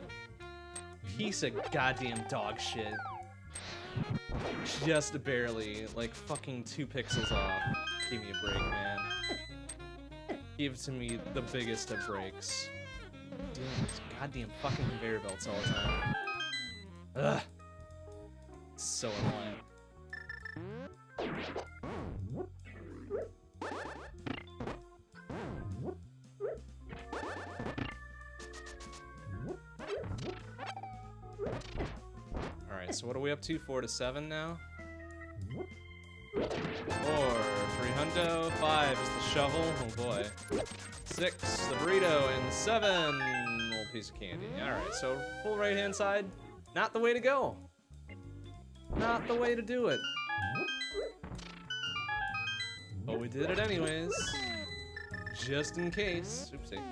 Piece of goddamn dog shit. Just barely, like fucking two pixels off. Give me a break, man. Give to me the biggest of breaks. With these goddamn fucking conveyor belts all the time. Ugh. So what are we up to? Four to seven now? Four, three hundo, five is the shovel, oh boy. Six, the burrito, and seven, little piece of candy. Alright, so full right hand side, not the way to go. Not the way to do it. But we did it anyways. Just in case. Oopsie.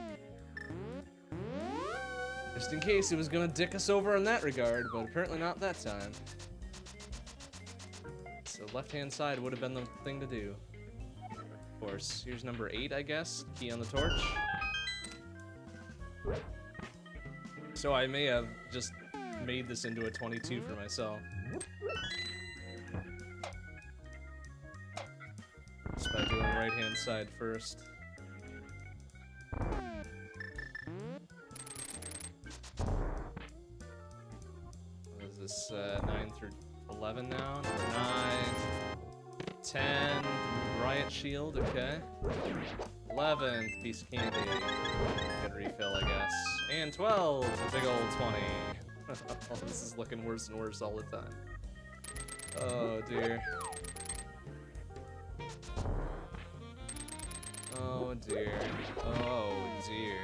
Just in case it was gonna dick us over in that regard, but apparently not that time. So left-hand side would have been the thing to do. Of course. Here's number eight, I guess. Key on the torch. So I may have just made this into a 22 for myself. Just by doing right-hand side first. What is this, uh, 9 through 11 now? Shield, okay. 11th piece of candy. Good refill, I guess. And 12, a big old 20. oh, this is looking worse and worse all the time. Oh, dear. Oh, dear. Oh, dear.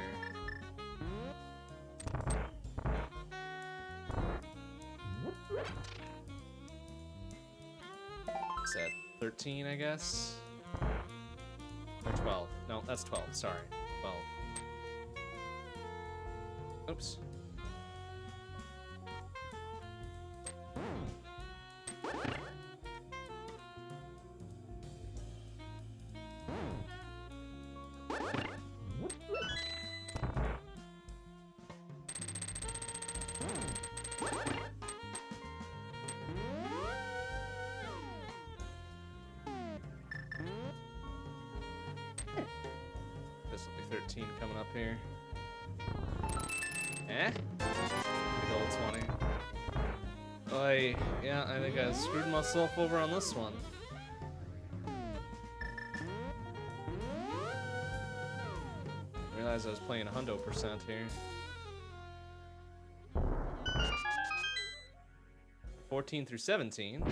That? 13, I guess? Or 12. No, that's 12. Sorry. 12. Oops. Screwed myself over on this one. Realized I was playing a hundo percent here. 14 through 17.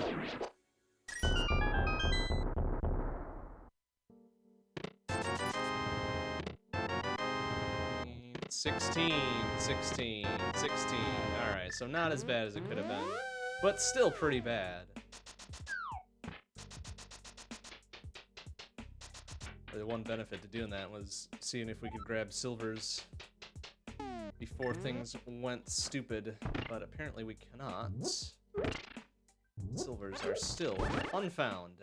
16, 16, 16. Alright, so not as bad as it could have been, but still pretty bad. The one benefit to doing that was seeing if we could grab silvers before hmm? things went stupid, but apparently we cannot. Silvers are still unfound.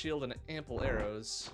Shield and ample arrows.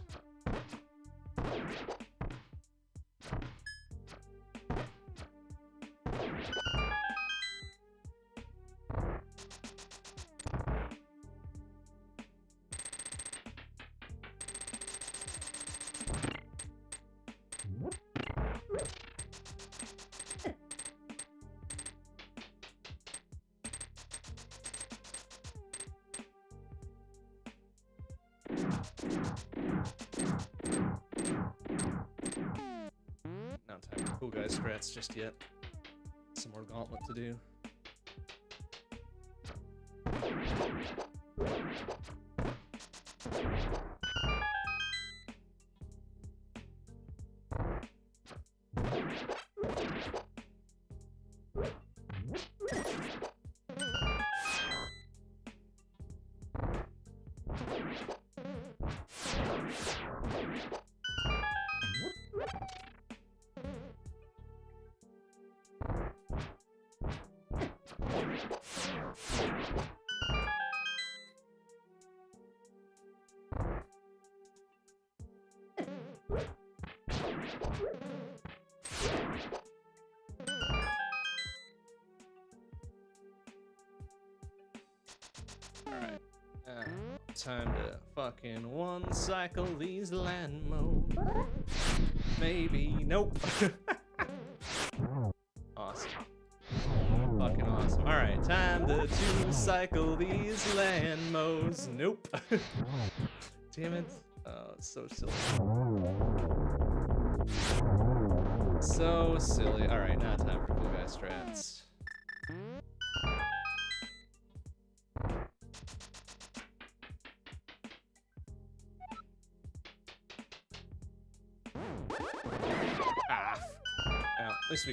Fucking one cycle these Lanmos. Maybe. Nope. awesome. Fucking awesome. Alright, time to two cycle these land modes. Nope. Damn it. Oh, it's so silly. So silly. Alright, now time for blue guy strats.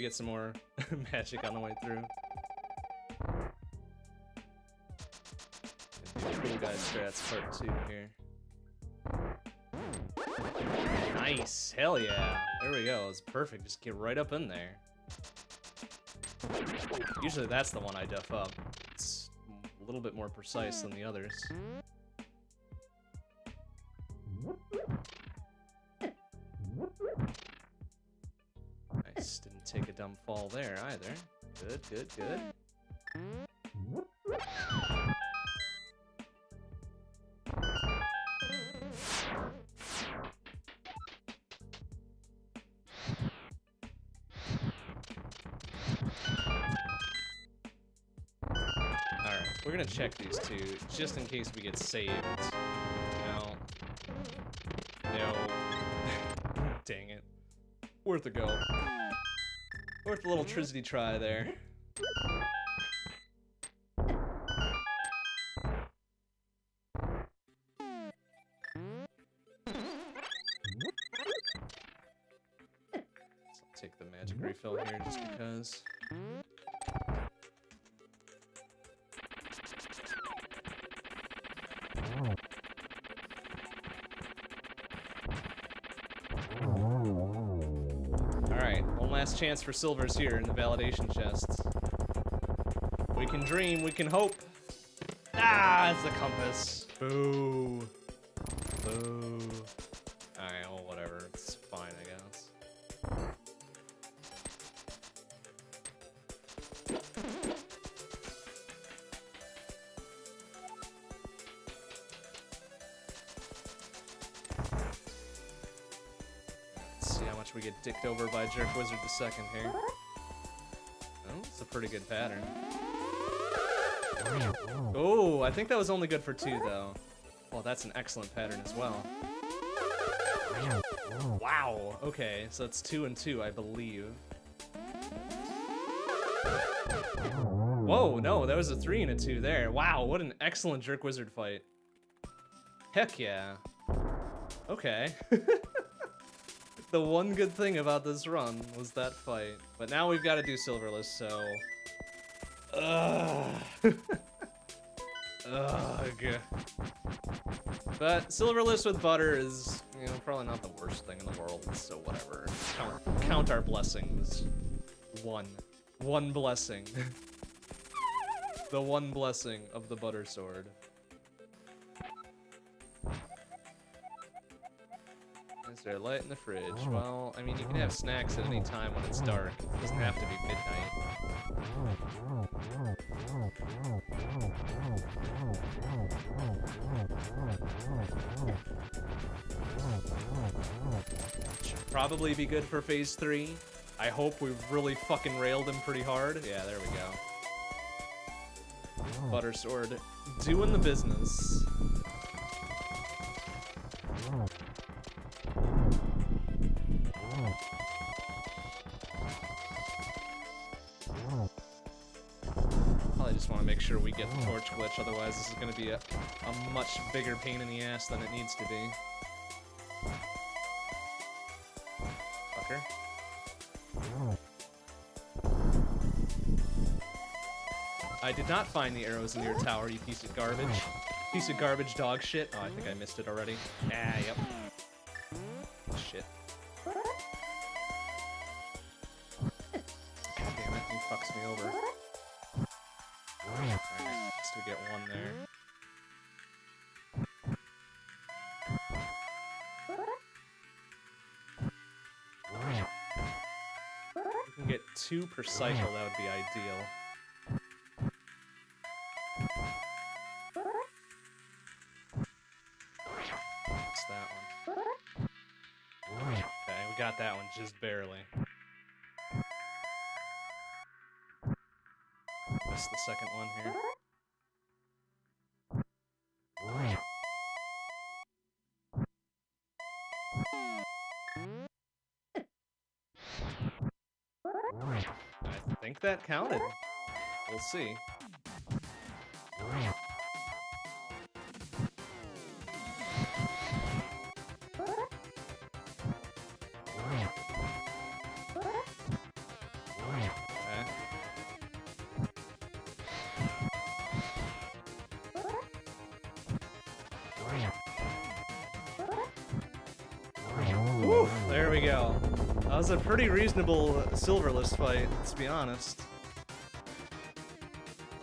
Get some more magic on the way through. Cool guy strats part two here. Nice, hell yeah. There we go, it's perfect, just get right up in there. Usually that's the one I duff up. It's a little bit more precise than the others. Dumb fall there either. Good, good, good. Alright, we're gonna check these two, just in case we get saved. No. No. Dang it. Worth a go. Worth a little mm-hmm. Trizity try there. Chance for silvers here in the validation chests. We can dream, we can hope. Ah, it's the compass. Boo. Boo. Alright, oh Watch dicked over by Jerk Wizard the second here. Oh, it's a pretty good pattern. Oh, I think that was only good for two, though. Well, that's an excellent pattern as well. Wow, okay, so it's two and two, I believe. Whoa, no, that was a three and a two there. Wow, what an excellent Jerk Wizard fight. Heck yeah. Okay. the one good thing about this run was that fight. But now we've got to do Silverless, so... Ugh. Ugh. But Silverless with butter is, you know, probably not the worst thing in the world, so whatever. Count, count our blessings. One. One blessing. the one blessing of the butter sword. There light in the fridge? Oh. Well, I mean, you can have snacks at any time when it's dark. It doesn't have to be midnight. Should probably be good for phase three. I hope we've really fucking railed him pretty hard. Yeah, there we go. Butter sword doing the business. Glitch, otherwise this is going to be a, a much bigger pain in the ass than it needs to be. Fucker. I did not find the arrows in your tower, you piece of garbage. Piece of garbage dog shit. Oh, I think I missed it already. Ah, yep. Shit. Two per cycle, that would be ideal. What's that one? Okay, we got that one just barely. That counted. We'll see. A pretty reasonable silverless fight, let's be honest.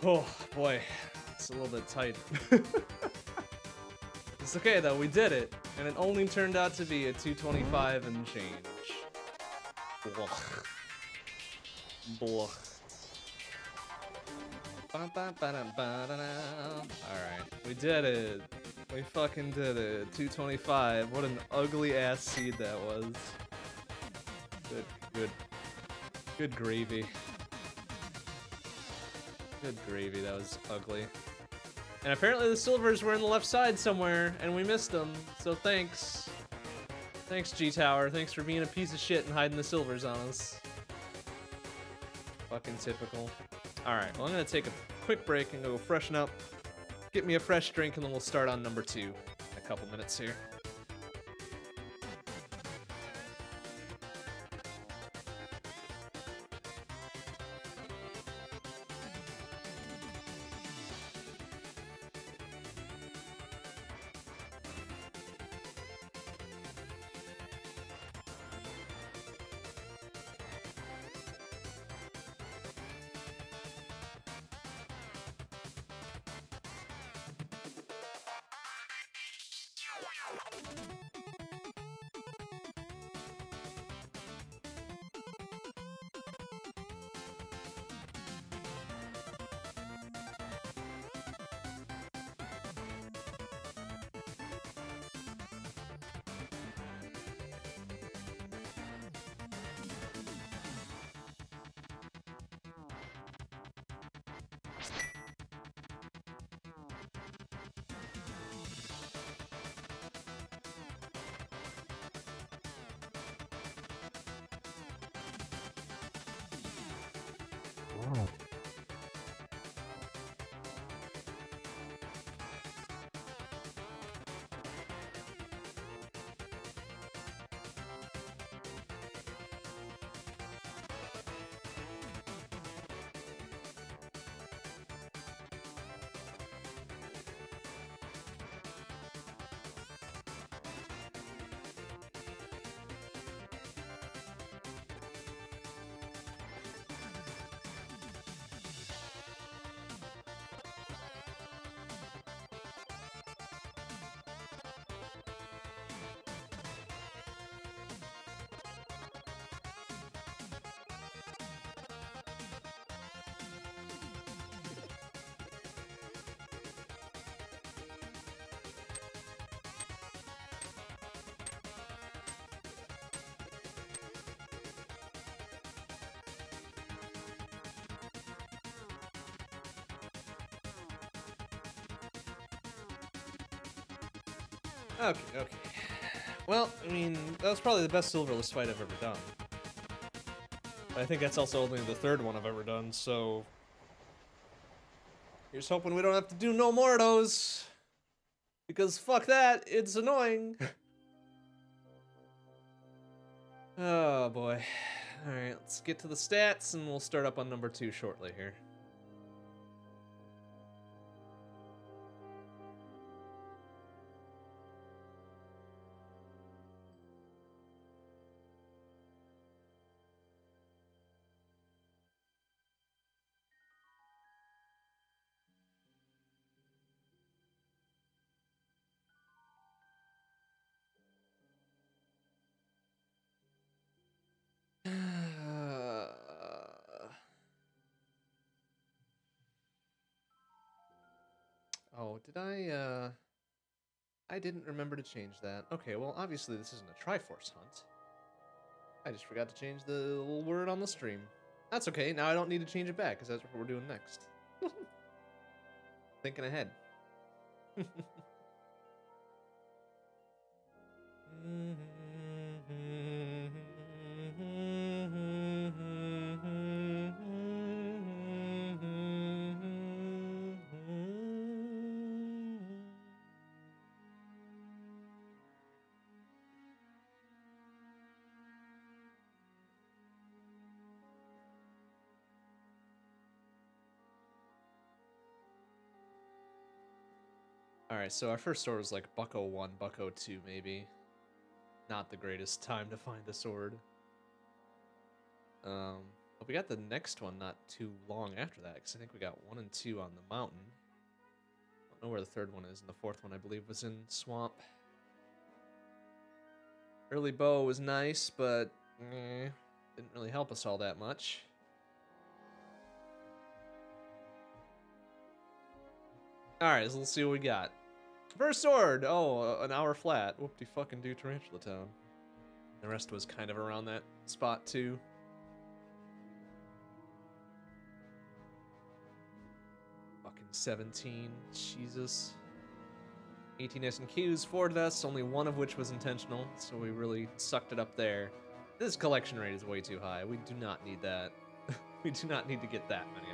Oh, boy. It's a little bit tight. it's okay, though. We did it. And it only turned out to be a 225 and change. Alright, we did it. We fucking did it. 225. What an ugly ass seed that was. Good gravy. Good gravy, that was ugly. And apparently the silvers were in the left side somewhere, and we missed them. So thanks. Thanks, G-Tower. Thanks for being a piece of shit and hiding the silvers on us. Fucking typical. Alright, well I'm gonna take a quick break and go freshen up, get me a fresh drink, and then we'll start on number two in a couple minutes here. you Okay, okay. Well, I mean, that was probably the best Silverless fight I've ever done. I think that's also only the third one I've ever done, so... Here's hoping we don't have to do no more of those. Because fuck that, it's annoying. oh boy. Alright, let's get to the stats and we'll start up on number two shortly here. Didn't remember to change that. Okay, well, obviously this isn't a Triforce hunt. I just forgot to change the little word on the stream. That's okay, now I don't need to change it back, because that's what we're doing next. Thinking ahead. so our first sword was like Bucko 1, Bucko 2, maybe. Not the greatest time to find the sword. Um, but we got the next one not too long after that, because I think we got 1 and 2 on the mountain. I don't know where the third one is, and the fourth one, I believe, was in Swamp. Early bow was nice, but eh, didn't really help us all that much. Alright, so let's see what we got. First sword! Oh, uh, an hour flat. Whoop-de fucking do Tarantula Town. The rest was kind of around that spot, too. Fucking 17. Jesus. 18 S and Qs, 4 deaths, only one of which was intentional, so we really sucked it up there. This collection rate is way too high. We do not need that. we do not need to get that many